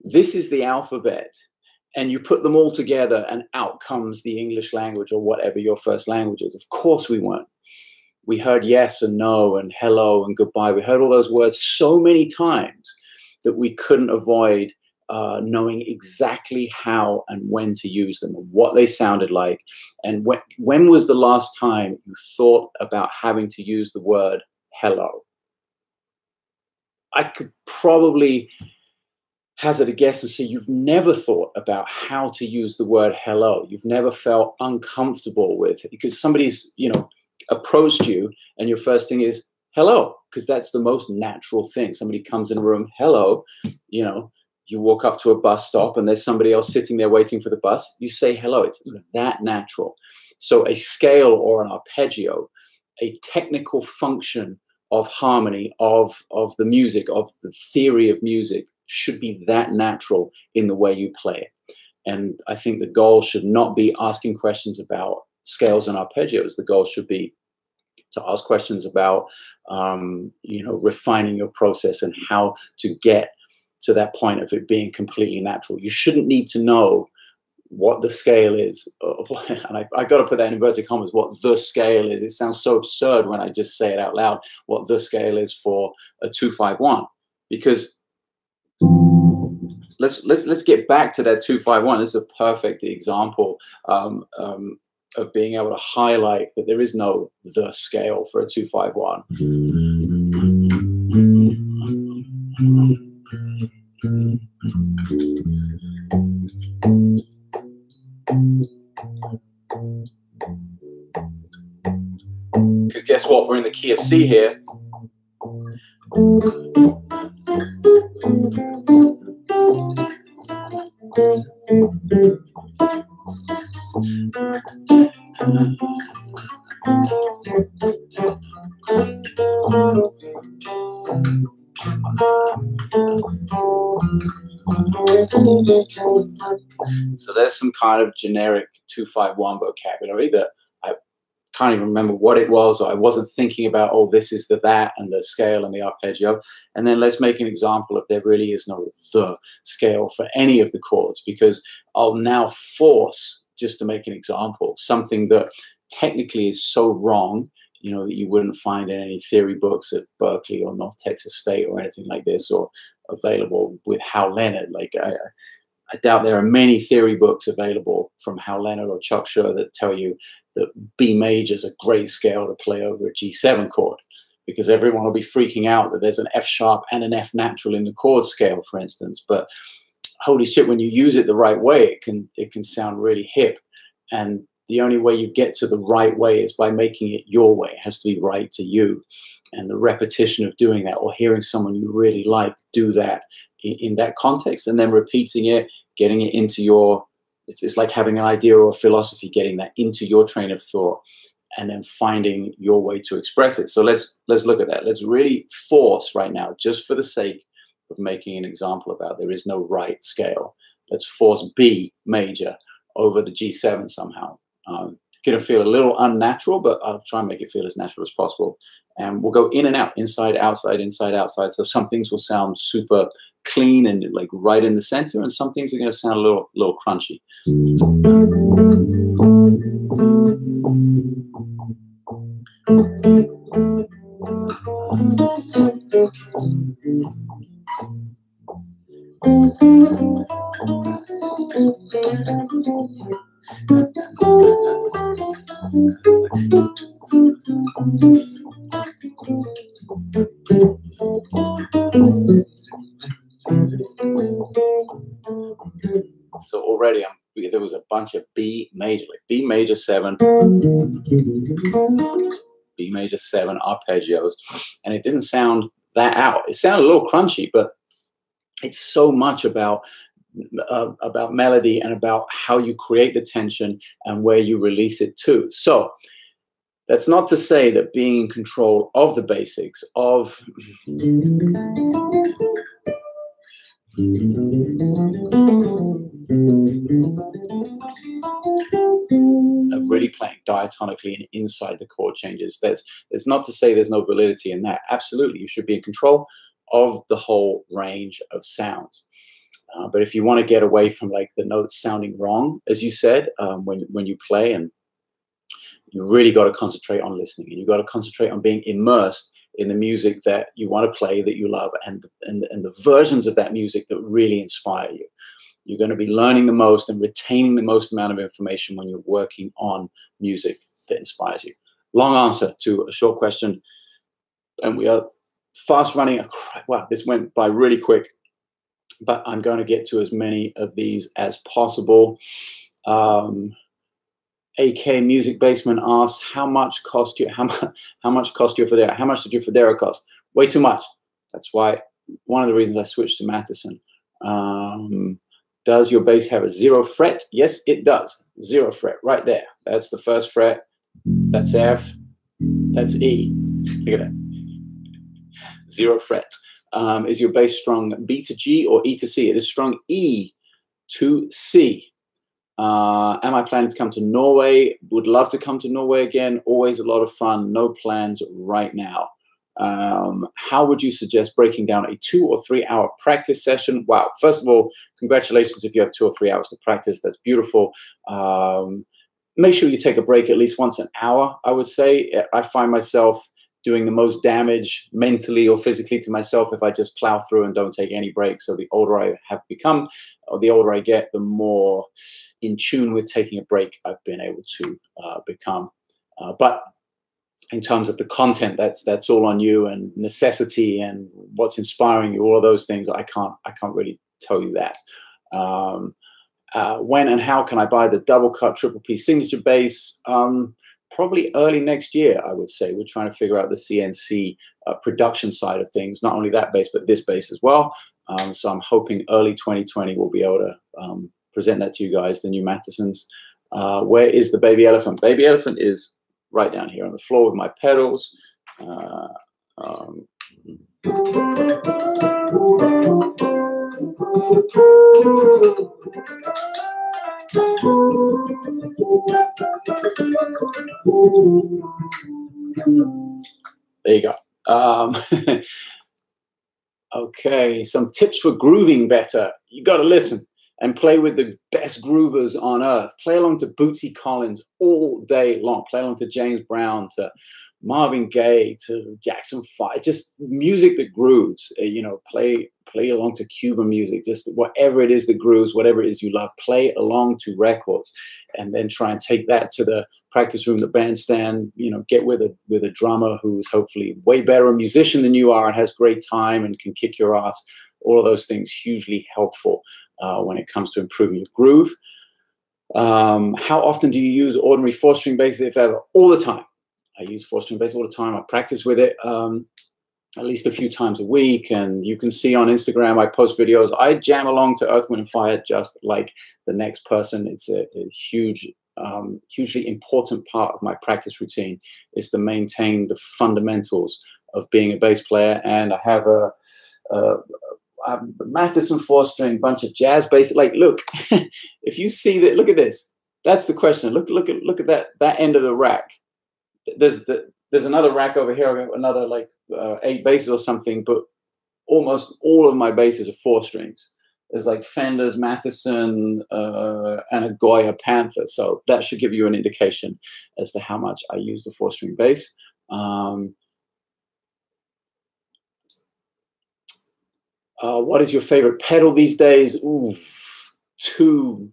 this is the alphabet, and you put them all together and out comes the English language or whatever your first language is. Of course we weren't. We heard yes and no and hello and goodbye. We heard all those words so many times that we couldn't avoid uh, knowing exactly how and when to use them, and what they sounded like, and when, when was the last time you thought about having to use the word hello? I could probably hazard a guess and say you've never thought about how to use the word hello. You've never felt uncomfortable with it because somebody's, you know, approached you and your first thing is hello, because that's the most natural thing. Somebody comes in a room, hello, you know, you walk up to a bus stop and there's somebody else sitting there waiting for the bus, you say hello. It's that natural. So a scale or an arpeggio, a technical function of harmony, of, of the music, of the theory of music, should be that natural in the way you play it. And I think the goal should not be asking questions about scales and arpeggios. The goal should be to ask questions about, um, you know, refining your process and how to get to that point of it being completely natural. You shouldn't need to know what the scale is. And I, I got to put that in inverted commas, what the scale is. It sounds so absurd when I just say it out loud, what the scale is for a 251. Because let's let's let's get back to that 251. This is a perfect example um, um, of being able to highlight that there is no the scale for a 251. What? We're in the key of C here. So there's some kind of generic 251 vocabulary that can't even remember what it was. I wasn't thinking about, oh, this is the that and the scale and the arpeggio. And then let's make an example of there really is no the scale for any of the chords because I'll now force, just to make an example, something that technically is so wrong you know, that you wouldn't find in any theory books at Berklee or North Texas State or anything like this, or available with Hal Leonard. Like, I, I doubt there are many theory books available from Hal Leonard or Chuck Sher that tell you that B major is a great scale to play over a G7 chord because everyone will be freaking out that there's an F sharp and an F natural in the chord scale, for instance. But holy shit, when you use it the right way, it can it can sound really hip. And the only way you get to the right way is by making it your way. It has to be right to you. And the repetition of doing that or hearing someone you really like do that in, that context and then repeating it, getting it into your, it's, it's like having an idea or a philosophy, getting that into your train of thought and then finding your way to express it. So let's let's look at that. Let's really force right now, just for the sake of making an example about there is no right scale. Let's force B major over the G7 somehow. Um, to feel a little unnatural, but I'll try and make it feel as natural as possible. And we'll go in and out, inside, outside, inside, outside. So some things will sound super clean and like right in the center, and some things are going to sound a little, little crunchy. Bunch of B major, like B major seven, B major seven arpeggios, and it didn't sound that out. It sounded a little crunchy, but it's so much about uh, about melody and about how you create the tension and where you release it to. So that's not to say that being in control of the basics of of really playing diatonically and inside the chord changes. That's there's not to say there's no validity in that. Absolutely, you should be in control of the whole range of sounds. Uh, but if you want to get away from like the notes sounding wrong, as you said, um, when when you play, and you really got to concentrate on listening, and you got to concentrate on being immersed in the music that you want to play, that you love, and and and the versions of that music that really inspire you. You're going to be learning the most and retaining the most amount of information when you're working on music that inspires you. Long answer to a short question, and we are fast running. Wow, this went by really quick but I'm going to get to as many of these as possible. Um, AK Music Basement asks, how much cost you? How much? How much cost you for there? How much did your Fodera cost? Way too much. That's why one of the reasons I switched to Mattison. Um, does your bass have a zero fret? Yes, it does. Zero fret, right there. That's the first fret. That's F. That's E. Look at that. Zero fret. Um, is your bass strung B to G or E to C? It is strung E to C. Uh, am I planning to come to Norway? Would love to come to Norway again. Always a lot of fun. No plans right now. Um, how would you suggest breaking down a two or three hour practice session? Wow. First of all, congratulations if you have two or three hours to practice. That's beautiful. Um, make sure you take a break at least once an hour, I would say. I find myself doing the most damage mentally or physically to myself if I just plow through and don't take any breaks. So the older I have become, or the older I get, the more in tune with taking a break I've been able to uh, become. Uh, but in terms of the content, that's that's all on you and necessity and what's inspiring you. All of those things, I can't I can't really tell you that. Um, uh, when and how can I buy the double cut triple P signature bass? Um, probably early next year, I would say. We're trying to figure out the CNC uh, production side of things, not only that bass, but this bass as well. Um, so I'm hoping early 2020 we'll be able to um, present that to you guys, the new Mattisons. Uh, where is the baby elephant? Baby elephant is right down here on the floor with my pedals. Uh, um, there you go. Um, okay, some tips for grooving better. You got to listen and play with the best groovers on earth. Play along to Bootsy Collins all day long. Play along to James Brown, to Marvin Gaye, to Jackson Five. Just music that grooves. Uh, you know, play play along to Cuban music. Just whatever it is that grooves, whatever it is you love, play along to records, and then try and take that to the practice room, the bandstand. You know, get with a with a drummer who's hopefully way better a musician than you are and has great time and can kick your ass all of those things hugely helpful uh, when it comes to improving your groove. Um, how often do you use ordinary four string basses, if ever? All the time. I use four string bass all the time. I practice with it um, at least a few times a week. And you can see on Instagram, I post videos. I jam along to Earth, Wind, and Fire just like the next person. It's a, a huge, um, hugely important part of my practice routine is to maintain the fundamentals of being a bass player. And I have a, a, um, Mattison four string, bunch of jazz bass. Like, look, if you see that, look at this. that's the question. Look, look at look at that that end of the rack. There's the, there's another rack over here, another like uh, eight basses or something, but almost all of my basses are four strings. There's like Fenders, Matheson, uh, and a Goya Panther. So that should give you an indication as to how much I use the four string bass. Um, uh, what is your favorite pedal these days? Ooh, too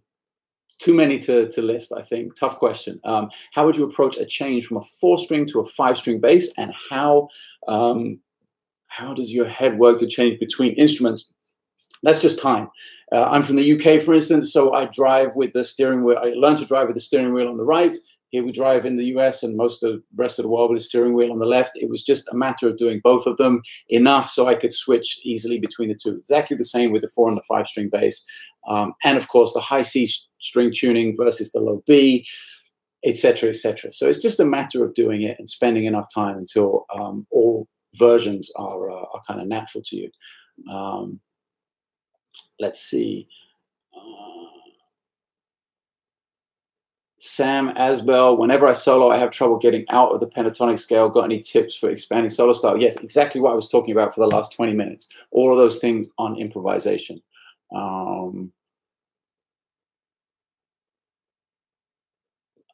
too many to, to list, I think. Tough question. Um, how would you approach a change from a four string to a five string bass, and how um, how does your head work to change between instruments? That's just time. Uh, I'm from the UK, for instance, so I drive with the steering wheel. I learned to drive with the steering wheel on the right. Here we drive in the US and most of the rest of the world with the steering wheel on the left. It was just a matter of doing both of them enough so I could switch easily between the two. Exactly the same with the four and the five string bass. Um, and of course, the high C string tuning versus the low B, etc., etc. So it's just a matter of doing it and spending enough time until um, all versions are, uh, are kind of natural to you. Um, let's see. Uh, Sam Asbel, whenever I solo, I have trouble getting out of the pentatonic scale. Got any tips for expanding solo style? Yes, exactly what I was talking about for the last 20 minutes. All of those things on improvisation. Um,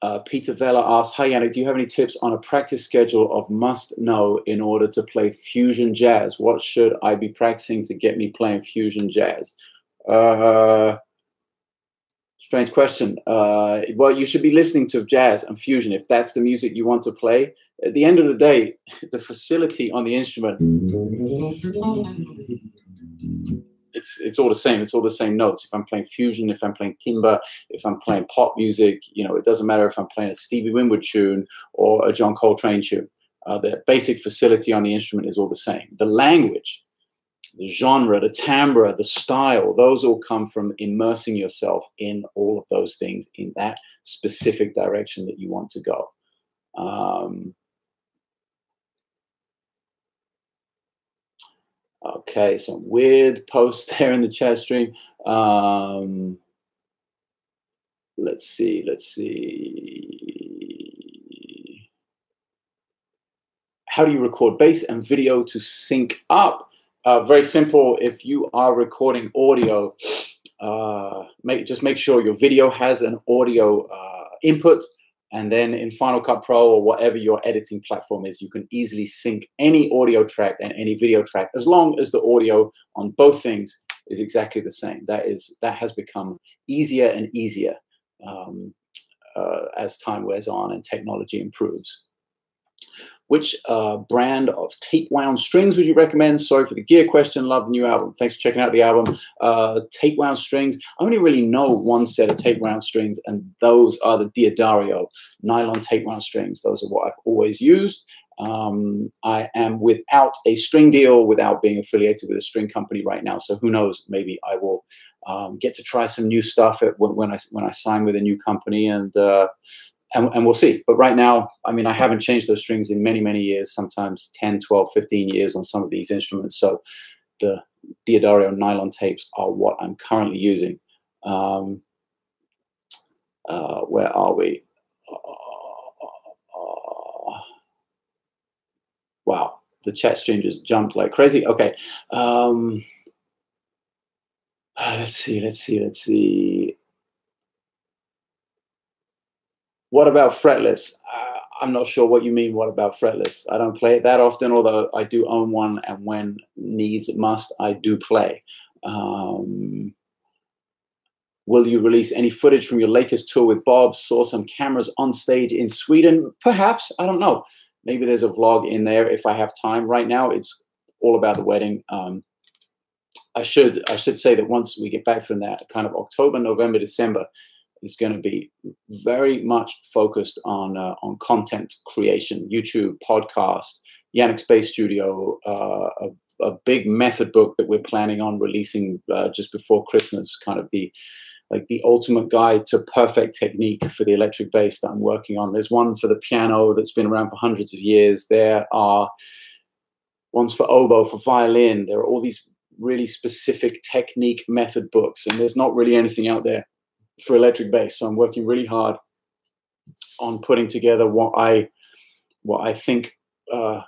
uh, Peter Vela asks, Hi Janek, do you have any tips on a practice schedule of must know in order to play fusion jazz? What should I be practicing to get me playing fusion jazz? Uh, strange question. Uh, well, you should be listening to jazz and fusion if that's the music you want to play. At the end of the day, the facility on the instrument it's it's all the same. It's all the same notes. If I'm playing fusion, if I'm playing timba, if I'm playing pop music, you know, it doesn't matter if I'm playing a Stevie Winwood tune or a John Coltrane tune. Uh, the basic facility on the instrument is all the same. The language, the genre, the timbre, the style, those all come from immersing yourself in all of those things in that specific direction that you want to go. Um, Okay, some weird post there in the chat stream. Um, let's see, let's see. How do you record bass and video to sync up? Uh, very simple. If you are recording audio, uh, make, just make sure your video has an audio uh, input and then in Final Cut Pro or whatever your editing platform is, you can easily sync any audio track and any video track as long as the audio on both things is exactly the same. That is that has become easier and easier um, uh, as time wears on and technology improves. Which uh, brand of tape wound strings would you recommend? Sorry for the gear question. Love the new album. Thanks for checking out the album. Uh, tape wound strings. I only really know one set of tape wound strings, and those are the D'Addario nylon tape wound strings. Those are what I've always used. Um, I am without a string deal, without being affiliated with a string company right now. So who knows? Maybe I will um, get to try some new stuff at, when, when, I when I sign with a new company and uh, and, and we'll see. But right now, I mean, I haven't changed those strings in many, many years, sometimes 10, 12, 15 years on some of these instruments. So the D'Addario nylon tapes are what I'm currently using. Um, uh, where are we? Uh, wow, the chat stream just jumped like crazy. Okay. Um, let's see, let's see, let's see. What about fretless? Uh, I'm not sure what you mean. What about fretless? I don't play it that often, although I do own one, and when needs must, I do play. Um, will you release any footage from your latest tour with Bob? Saw some cameras on stage in Sweden. Perhaps I don't know. Maybe there's a vlog in there if I have time. Right now, it's all about the wedding. Um, I should I should say that once we get back from that, kind of October, November, December, is going to be very much focused on uh, on content creation, YouTube, podcast, Janek's Bass Studio, uh, a, a, big method book that we're planning on releasing uh, just before Christmas, kind of the like the ultimate guide to perfect technique for the electric bass that I'm working on. There's one for the piano that's been around for hundreds of years. There are ones for oboe, for violin. There are all these really specific technique method books, and there's not really anything out there for electric bass. So I'm working really hard on putting together what I what I think uh,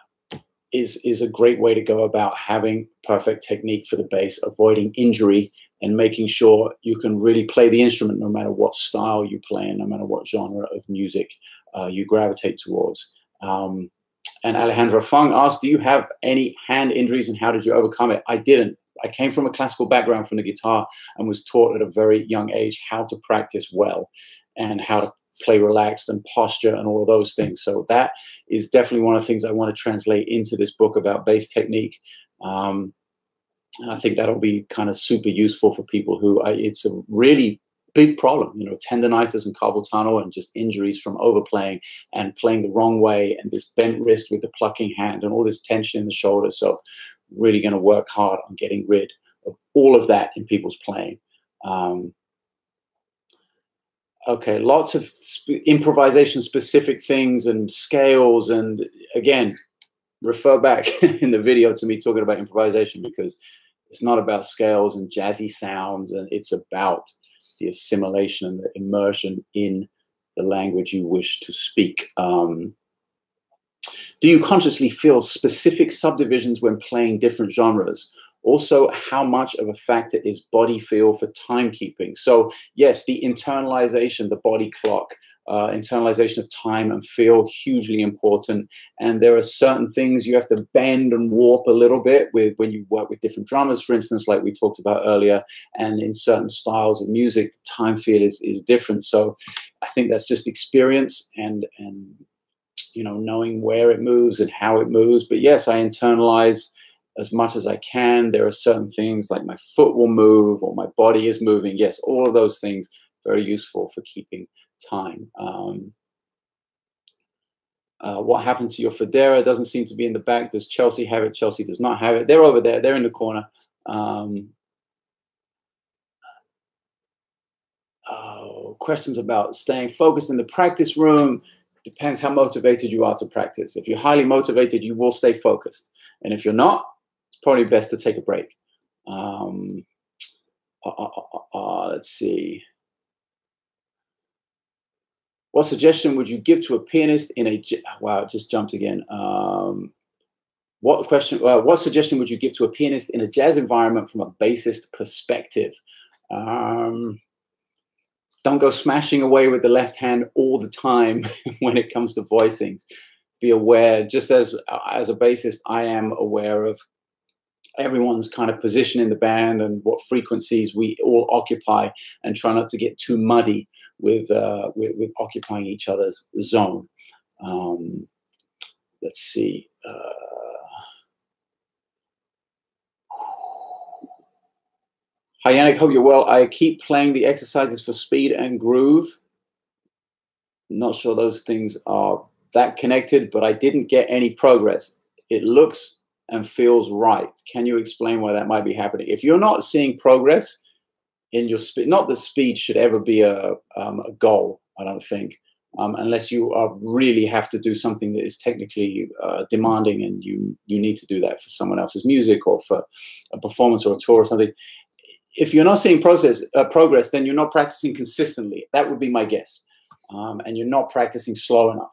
is is a great way to go about having perfect technique for the bass, avoiding injury, and making sure you can really play the instrument no matter what style you play and no matter what genre of music uh, you gravitate towards. Um, and Alejandra Fung asked, "Do you have any hand injuries, and how did you overcome it?" I didn't. I came from a classical background from the guitar and was taught at a very young age how to practice well and how to play relaxed and posture and all of those things. So that is definitely one of the things I want to translate into this book about bass technique. Um, and I think that'll be kind of super useful for people who I, it's a really big problem, you know, tendonitis and carpal tunnel and just injuries from overplaying and playing the wrong way and this bent wrist with the plucking hand and all this tension in the shoulder. So really going to work hard on getting rid of all of that in people's playing. Um, okay, lots of sp improvisation specific things and scales. And again, refer back in the video to me talking about improvisation because it's not about scales and jazzy sounds, and it's about the assimilation and the immersion in the language you wish to speak. Um, do you consciously feel specific subdivisions when playing different genres? Also, how much of a factor is body feel for timekeeping? So, yes, the internalization, the body clock, uh, internalization of time and feel hugely important. And there are certain things you have to bend and warp a little bit with when you work with different drummers, for instance, like we talked about earlier. And in certain styles of music, the time feel is, is different. So I think that's just experience and and you know knowing where it moves and how it moves. But yes, I internalize as much as I can. There are certain things like my foot will move or my body is moving. Yes, all of those things very useful for keeping time. Um, uh, what happened to your Fodera doesn't seem to be in the back. Does Chelsea have it? Chelsea does not have it. They're over there. They're in the corner. Um, oh, questions about staying focused in the practice room. Depends how motivated you are to practice. If you're highly motivated, you will stay focused. And if you're not, it's probably best to take a break. Um, uh, uh, uh, uh let's see. What suggestion would you give to a pianist in a wow? It just jumped again. Um, what question? Uh, what suggestion would you give to a pianist in a jazz environment from a bassist perspective? Um, don't go smashing away with the left hand all the time when it comes to voicings. Be aware, just as as a bassist, I am aware of everyone's kind of position in the band and what frequencies we all occupy, and try not to get too muddy with, uh, with, with, occupying each other's zone. Um, let's see. Uh, Hi Janek, hope you're well. I keep playing the exercises for speed and groove. Not sure those things are that connected, but I didn't get any progress. It looks and feels right. Can you explain why that might be happening? If you're not seeing progress, in your speed. Not that speed should ever be a, um, a goal, I don't think, um, unless you are really have to do something that is technically uh, demanding and you, you need to do that for someone else's music or for a performance or a tour or something. If you're not seeing process, uh, progress, then you're not practicing consistently. That would be my guess. Um, and you're not practicing slow enough.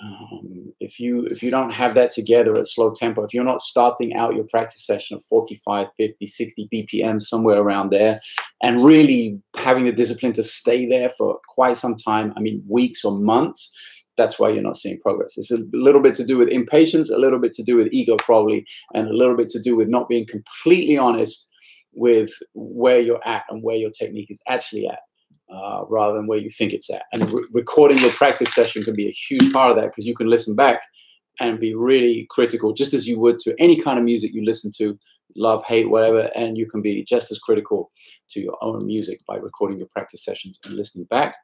Um, if you if you don't have that together at slow tempo if you're not starting out your practice session of 45 50 60 bpm somewhere around there and really having the discipline to stay there for quite some time i mean weeks or months that's why you're not seeing progress it's a little bit to do with impatience a little bit to do with ego probably and a little bit to do with not being completely honest with where you're at and where your technique is actually at uh, rather than where you think it's at. And re recording your practice session can be a huge part of that because you can listen back and be really critical, just as you would to any kind of music you listen to, love, hate, whatever. And you can be just as critical to your own music by recording your practice sessions and listening back.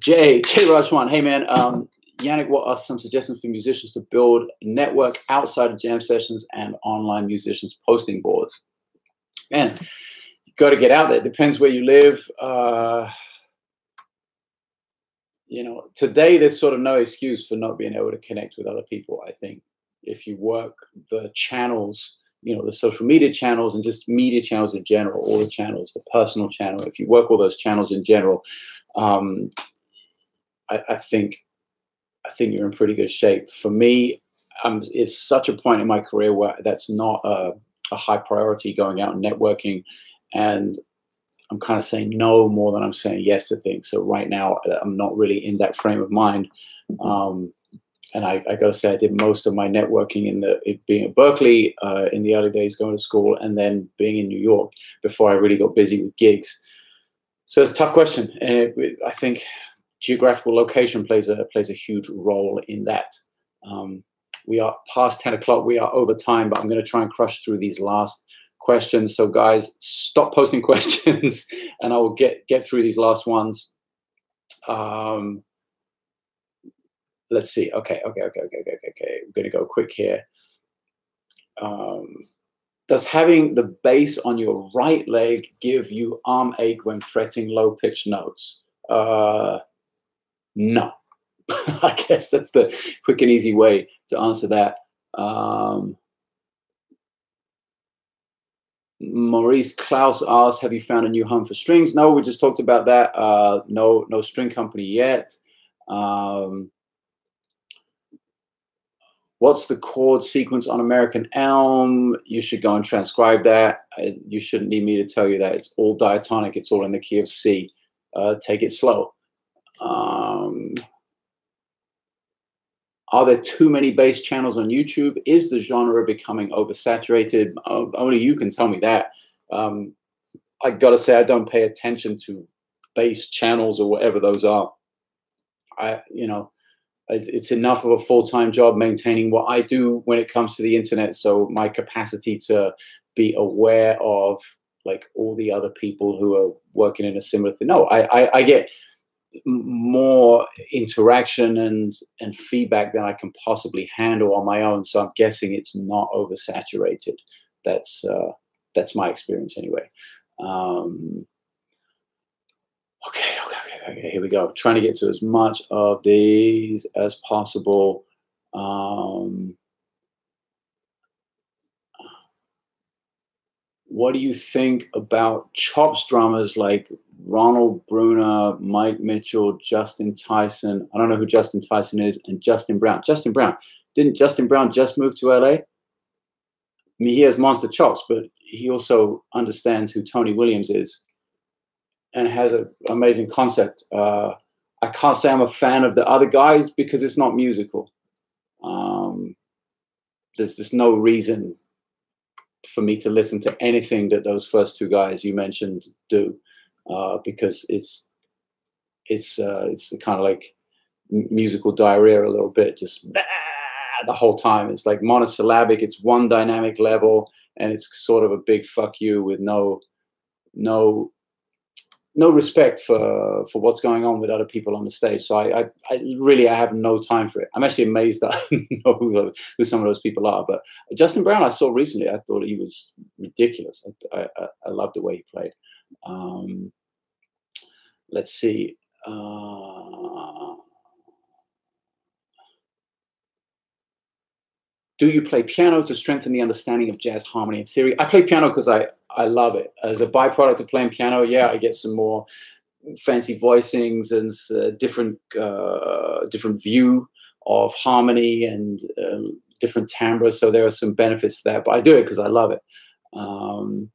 Jay, Jay Rajwan, hey man, um, Janek, what are some suggestions for musicians to build a network outside of jam sessions and online musicians posting boards? Man, you got to get out there. Depends where you live. Uh, you know, today there's sort of no excuse for not being able to connect with other people. I think if you work the channels, you know the social media channels and just media channels in general, all the channels, the personal channel. If you work all those channels in general, um, I, I think I think you're in pretty good shape. For me, um, it's such a point in my career where that's not a, a high priority going out and networking, and I'm kind of saying no more than I'm saying yes to things. So right now, I'm not really in that frame of mind. Um, and I, I got to say, I did most of my networking in the being at Berklee uh, in the early days, going to school, and then being in New York before I really got busy with gigs. So it's a tough question, and it, it, I think geographical location plays a plays a huge role in that. Um, we are past 10 o'clock. We are over time, but I'm going to try and crush through these last questions. So guys, stop posting questions, and I will get get through these last ones. Um, let's see. Okay, okay, okay, okay, okay, okay. I'm going to go quick here. Um, does having the bass on your right leg give you arm ache when fretting low pitched notes? Uh, no. I guess that's the quick and easy way to answer that. Um, Maurice Klaus asks, "Have you found a new home for strings?" No, we just talked about that. Uh, no, no string company yet. Um, what's the chord sequence on American Elm? You should go and transcribe that. You shouldn't need me to tell you that. It's all diatonic. It's all in the key of C. Uh, take it slow. Um, are there too many bass channels on YouTube? Is the genre becoming oversaturated? Uh, only you can tell me that. Um, I got to say, I don't pay attention to bass channels or whatever those are. I, you know, it's enough of a full-time job maintaining what I do when it comes to the internet. So my capacity to be aware of like all the other people who are working in a similar thing. No, I, I, I get more interaction and and feedback than I can possibly handle on my own. So I'm guessing it's not oversaturated. That's uh, that's my experience anyway. Um, okay, okay, okay, okay. Here we go. Trying to get to as much of these as possible. Um, what do you think about chops drummers like Ronald Bruner, Mike Mitchell, Justin Tyson? I don't know who Justin Tyson is, and Justin Brown. Justin Brown. Didn't Justin Brown just move to LA? I mean, he has monster chops, but he also understands who Tony Williams is and has an amazing concept. Uh, I can't say I'm a fan of the other guys because it's not musical. Um, there's just no reason for me to listen to anything that those first two guys you mentioned do, uh, because it's it's uh, it's kind of like musical diarrhea a little bit, just the whole time. It's like monosyllabic. It's one dynamic level, and it's sort of a big fuck you with no no no respect for for what's going on with other people on the stage. So I, I, I really I have no time for it. I'm actually amazed that I know who, who, some of those people are. But Justin Brown, I saw recently. I thought he was ridiculous. I I, I loved the way he played. Um, let's see. Uh, do you play piano to strengthen the understanding of jazz harmony and theory? I play piano because I I love it. As a byproduct of playing piano, yeah, I get some more fancy voicings and uh, different uh, different view of harmony and uh, different timbres. So there are some benefits there, but I do it because I love it. Um,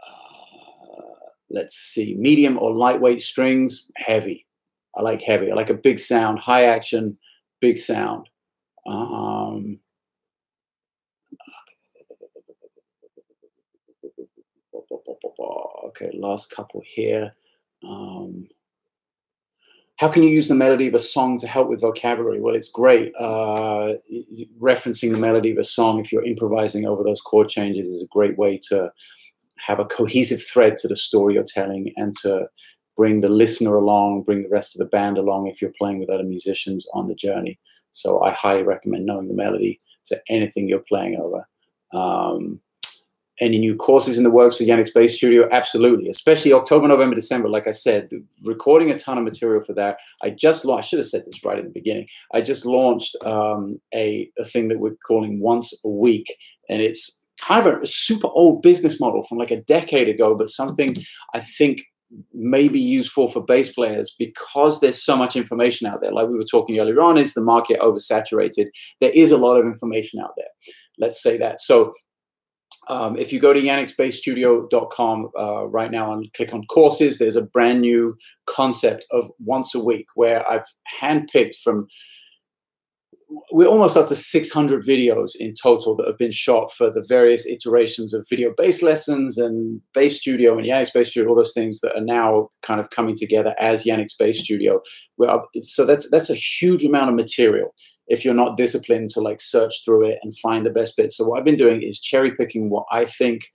uh, let's see, medium or lightweight strings, heavy. I like heavy. I like a big sound, high action, big sound. Um, Okay, last couple here. Um, how can you use the melody of a song to help with vocabulary? Well, it's great. Uh, referencing the melody of a song, if you're improvising over those chord changes, is a great way to have a cohesive thread to the story you're telling and to bring the listener along, bring the rest of the band along if you're playing with other musicians on the journey. So I highly recommend knowing the melody to anything you're playing over. Um, any new courses in the works for Janek's Bass Studio? Absolutely, especially October, November, December. Like I said, recording a ton of material for that. I just launched, I should have said this right in the beginning. I just launched um, a, a thing that we're calling Once a Week, and it's kind of a super old business model from like a decade ago, but something I think may be useful for bass players because there's so much information out there. Like we were talking earlier on, is the market oversaturated? There is a lot of information out there. Let's say that. So um, if you go to janeksbassstudio.com uh, right now and click on courses, there's a brand new concept of once a week where I've handpicked from we're almost up to 600 videos in total that have been shot for the various iterations of video based lessons and Bass studio and Janek's bass studio, all those things that are now kind of coming together as Janek's bass studio. So that's that's a huge amount of material if you're not disciplined to like search through it and find the best bits. So what I've been doing is cherry picking what I think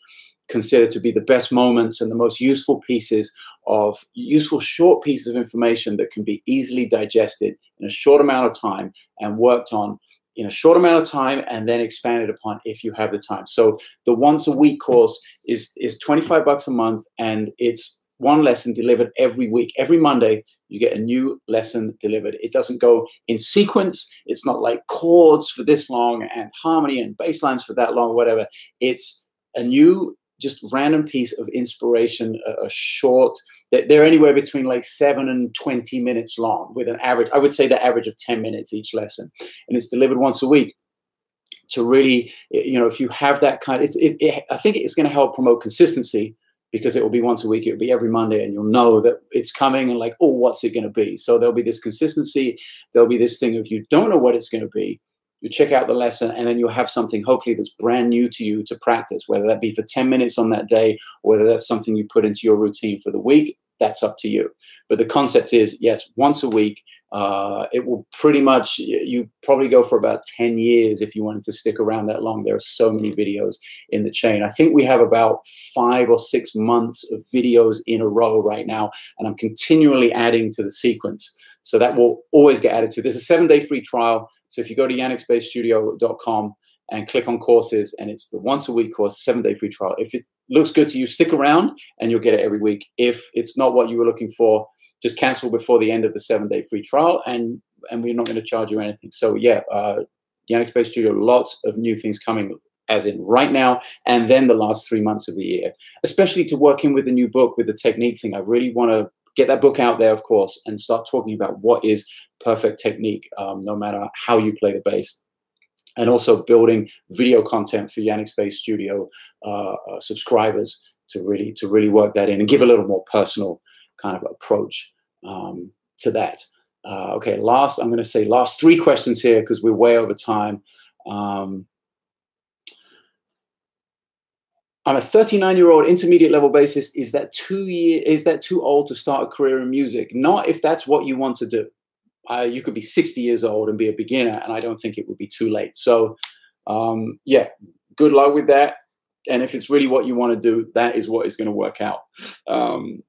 consider to be the best moments and the most useful pieces of useful short pieces of information that can be easily digested in a short amount of time and worked on in a short amount of time and then expanded upon if you have the time. So the once a week course is is 25 bucks a month and it's one lesson delivered every week. Every Monday, you get a new lesson delivered. It doesn't go in sequence. It's not like chords for this long and harmony and bass lines for that long, whatever. It's a new, just random piece of inspiration, a, a short, they're anywhere between like seven and 20 minutes long with an average, I would say the average of 10 minutes each lesson. And it's delivered once a week to really, you know, if you have that kind, it's, it, it, I think it's going to help promote consistency because it will be once a week, it'll be every Monday, and you'll know that it's coming and like, oh, what's it going to be? So there'll be this consistency. There'll be this thing of you don't know what it's going to be. You check out the lesson, and then you'll have something hopefully that's brand new to you to practice, whether that be for 10 minutes on that day, or whether that's something you put into your routine for the week that's up to you. But the concept is, yes, once a week. Uh, it will pretty much, you probably go for about 10 years if you wanted to stick around that long. There are so many videos in the chain. I think we have about five or six months of videos in a row right now, and I'm continually adding to the sequence. So that will always get added to. There's a seven day free trial. So if you go to janeksbassstudio.com and click on courses, and it's the once a week course, seven day free trial. If it looks good to you, stick around and you'll get it every week. If it's not what you were looking for, just cancel before the end of the seven day free trial, and and we're not going to charge you anything. So yeah, uh, Janek Bass Studio, lots of new things coming as in right now and then the last three months of the year especially to work in with the new book with the technique thing i really want to get that book out there of course and start talking about what is perfect technique um, no matter how you play the bass and also building video content for Janek's Bass Studio uh, uh, subscribers to really to really work that in and give a little more personal kind of approach um, to that. Uh, okay, last I'm going to say last three questions here because we're way over time. Um, I'm a 39 year old intermediate level bassist. Is that too year? Is that too old to start a career in music? Not if that's what you want to do uh, you could be 60 years old and be a beginner, and I don't think it would be too late. So, um, yeah, good luck with that. And if it's really what you want to do, that is what is going to work out. Um,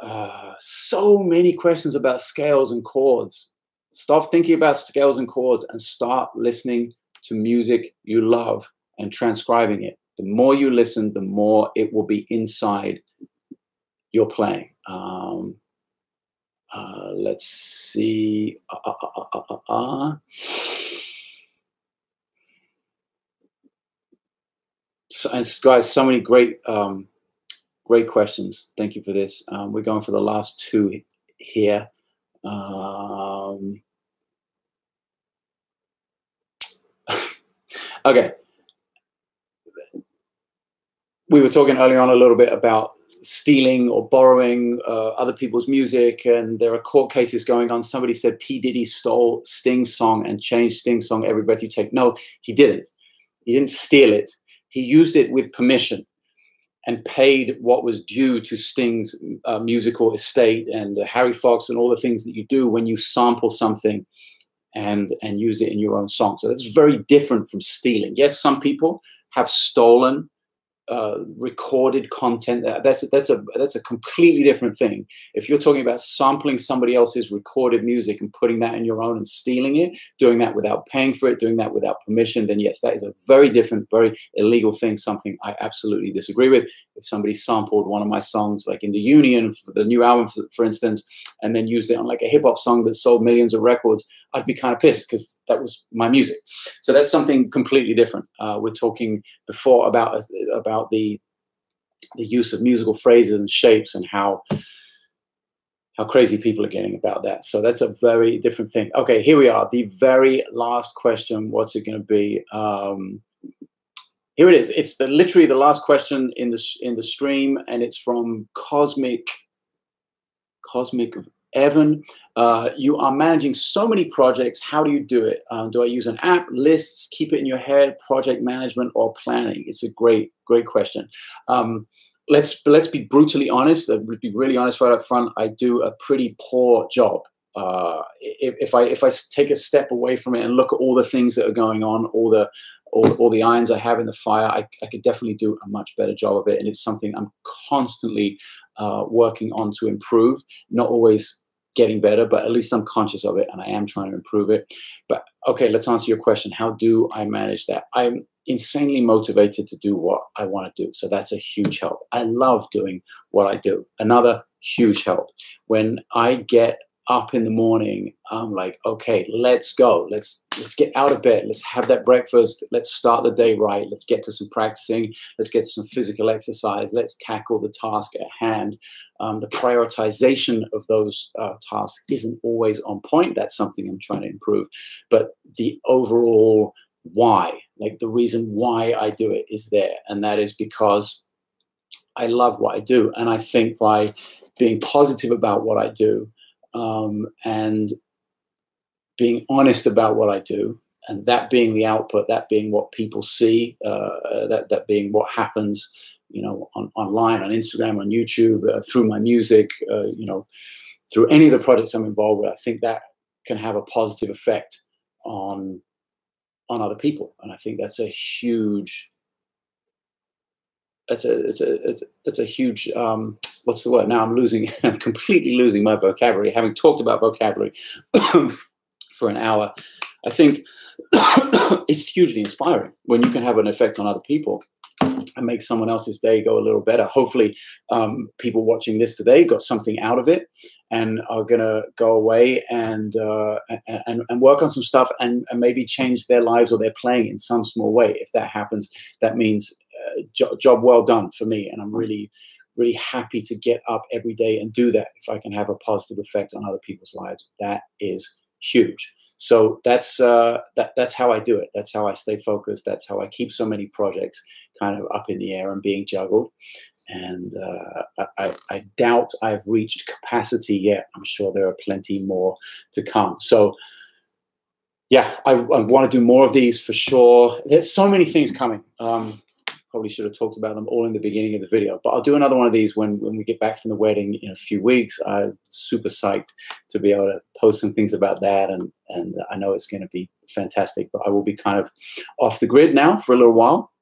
uh, so many questions about scales and chords. Stop thinking about scales and chords and start listening to music you love and transcribing it. The more you listen, the more it will be inside your playing. Um, uh, let's see. Uh, uh, uh, so, guys, so many great, um, great questions. Thank you for this. Um, we're going for the last two here. Um, okay. We were talking earlier on a little bit about stealing or borrowing uh, other people's music, and there are court cases going on. Somebody said P Diddy stole Sting's song and changed Sting's song "Every Breath You Take." No, he didn't. He didn't steal it. He used it with permission and paid what was due to Sting's uh, musical estate and uh, Harry Fox and all the things that you do when you sample something and and use it in your own song. So that's very different from stealing. Yes, some people have stolen uh, recorded content. That's that's a that's a completely different thing. If you're talking about sampling somebody else's recorded music and putting that in your own and stealing it, doing that without paying for it, doing that without permission, then yes, that is a very different, very illegal thing. Something I absolutely disagree with. If somebody sampled one of my songs, like in the Union, for the new album, for, for instance, and then used it on like a hip hop song that sold millions of records, I'd be kind of pissed because that was my music. So that's something completely different. Uh, we're talking before about about the the use of musical phrases and shapes and how how crazy people are getting about that. So that's a very different thing. Okay, here we are. The very last question. What's it going to be? Um, here it is. It's the literally the last question in the in the stream, and it's from Cosmic Cosmic Evan, uh, you are managing so many projects. How do you do it? Um, do I use an app, lists, keep it in your head, project management, or planning? It's a great, great question. Um, let's let's be brutally honest. Uh, be really honest right up front. I do a pretty poor job. Uh, if, if, I if I take a step away from it and look at all the things that are going on, all the all, all the irons I have in the fire, I, I could definitely do a much better job of it. And it's something I'm constantly uh, working on to improve. Not always getting better, but at least I'm conscious of it and I am trying to improve it. But okay, let's answer your question. How do I manage that? I'm insanely motivated to do what I want to do. So that's a huge help. I love doing what I do. Another huge help. When I get up in the morning, I'm like, okay, let's go. Let's let's get out of bed. Let's have that breakfast. Let's start the day right. Let's get to some practicing. Let's get to some physical exercise. Let's tackle the task at hand. Um, the prioritization of those uh, tasks isn't always on point. That's something I'm trying to improve. But the overall why, like the reason why I do it, is there, and that is because I love what I do, and I think by being positive about what I do um, and being honest about what I do, and that being the output, that being what people see, uh, that that being what happens, you know, on, online, on Instagram, on YouTube, uh, through my music, uh, you know, through any of the projects I'm involved with, I think that can have a positive effect on on other people, and I think that's a huge. That's a it's a it's, it's a huge um, what's the word? Now I'm losing, I'm completely losing my vocabulary. Having talked about vocabulary for an hour, I think it's hugely inspiring when you can have an effect on other people and make someone else's day go a little better. Hopefully, um, people watching this today got something out of it and are going to go away and, uh, and, and work on some stuff and, and, maybe change their lives or their playing in some small way. If that happens, that means uh, jo job well done for me. And I'm really, really happy to get up every day and do that if I can have a positive effect on other people's lives. That is huge. So that's uh, that that's how I do it. That's how I stay focused. That's how I keep so many projects kind of up in the air and being juggled. And uh, I, I doubt I've reached capacity yet. I'm sure there are plenty more to come. So yeah, I, I want to do more of these for sure. There's so many things coming. Um, probably should have talked about them all in the beginning of the video. But I'll do another one of these when, when we get back from the wedding in a few weeks. I'm super psyched to be able to post some things about that. And, and I know it's going to be fantastic. But I will be kind of off the grid now for a little while.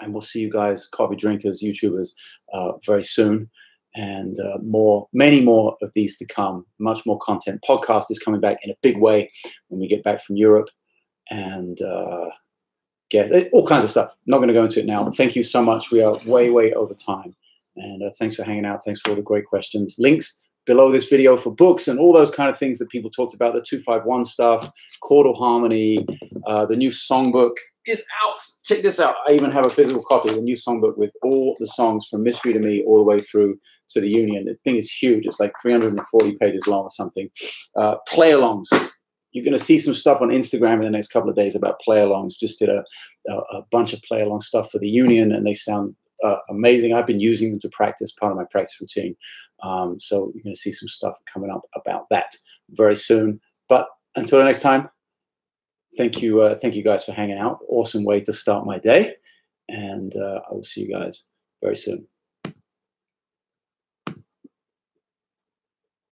And we'll see you guys, coffee drinkers, YouTubers, uh, very soon. And uh, more, many more of these to come. Much more content. Podcast is coming back in a big way when we get back from Europe. And uh, guests, eh, all kinds of stuff. Not going to go into it now. Thank you so much. We are way, way over time. And uh, thanks for hanging out. Thanks for all the great questions. Links below this video for books and all those kind of things that people talked about, the 251 stuff, chordal harmony, uh, the new songbook is out. Check this out. I even have a physical copy of the new songbook with all the songs from Mystery to Me all the way through to the Union. The thing is huge. It's like 340 pages long or something. Uh, play alongs you're going to see some stuff on Instagram in the next couple of days about play alongs. Just did a, a, a bunch of play along stuff for the union, and they sound uh, amazing. I've been using them to practice, part of my practice routine. Um, so you're going to see some stuff coming up about that very soon. But until next time, thank you, uh, thank you guys for hanging out. Awesome way to start my day, and uh, I will see you guys very soon.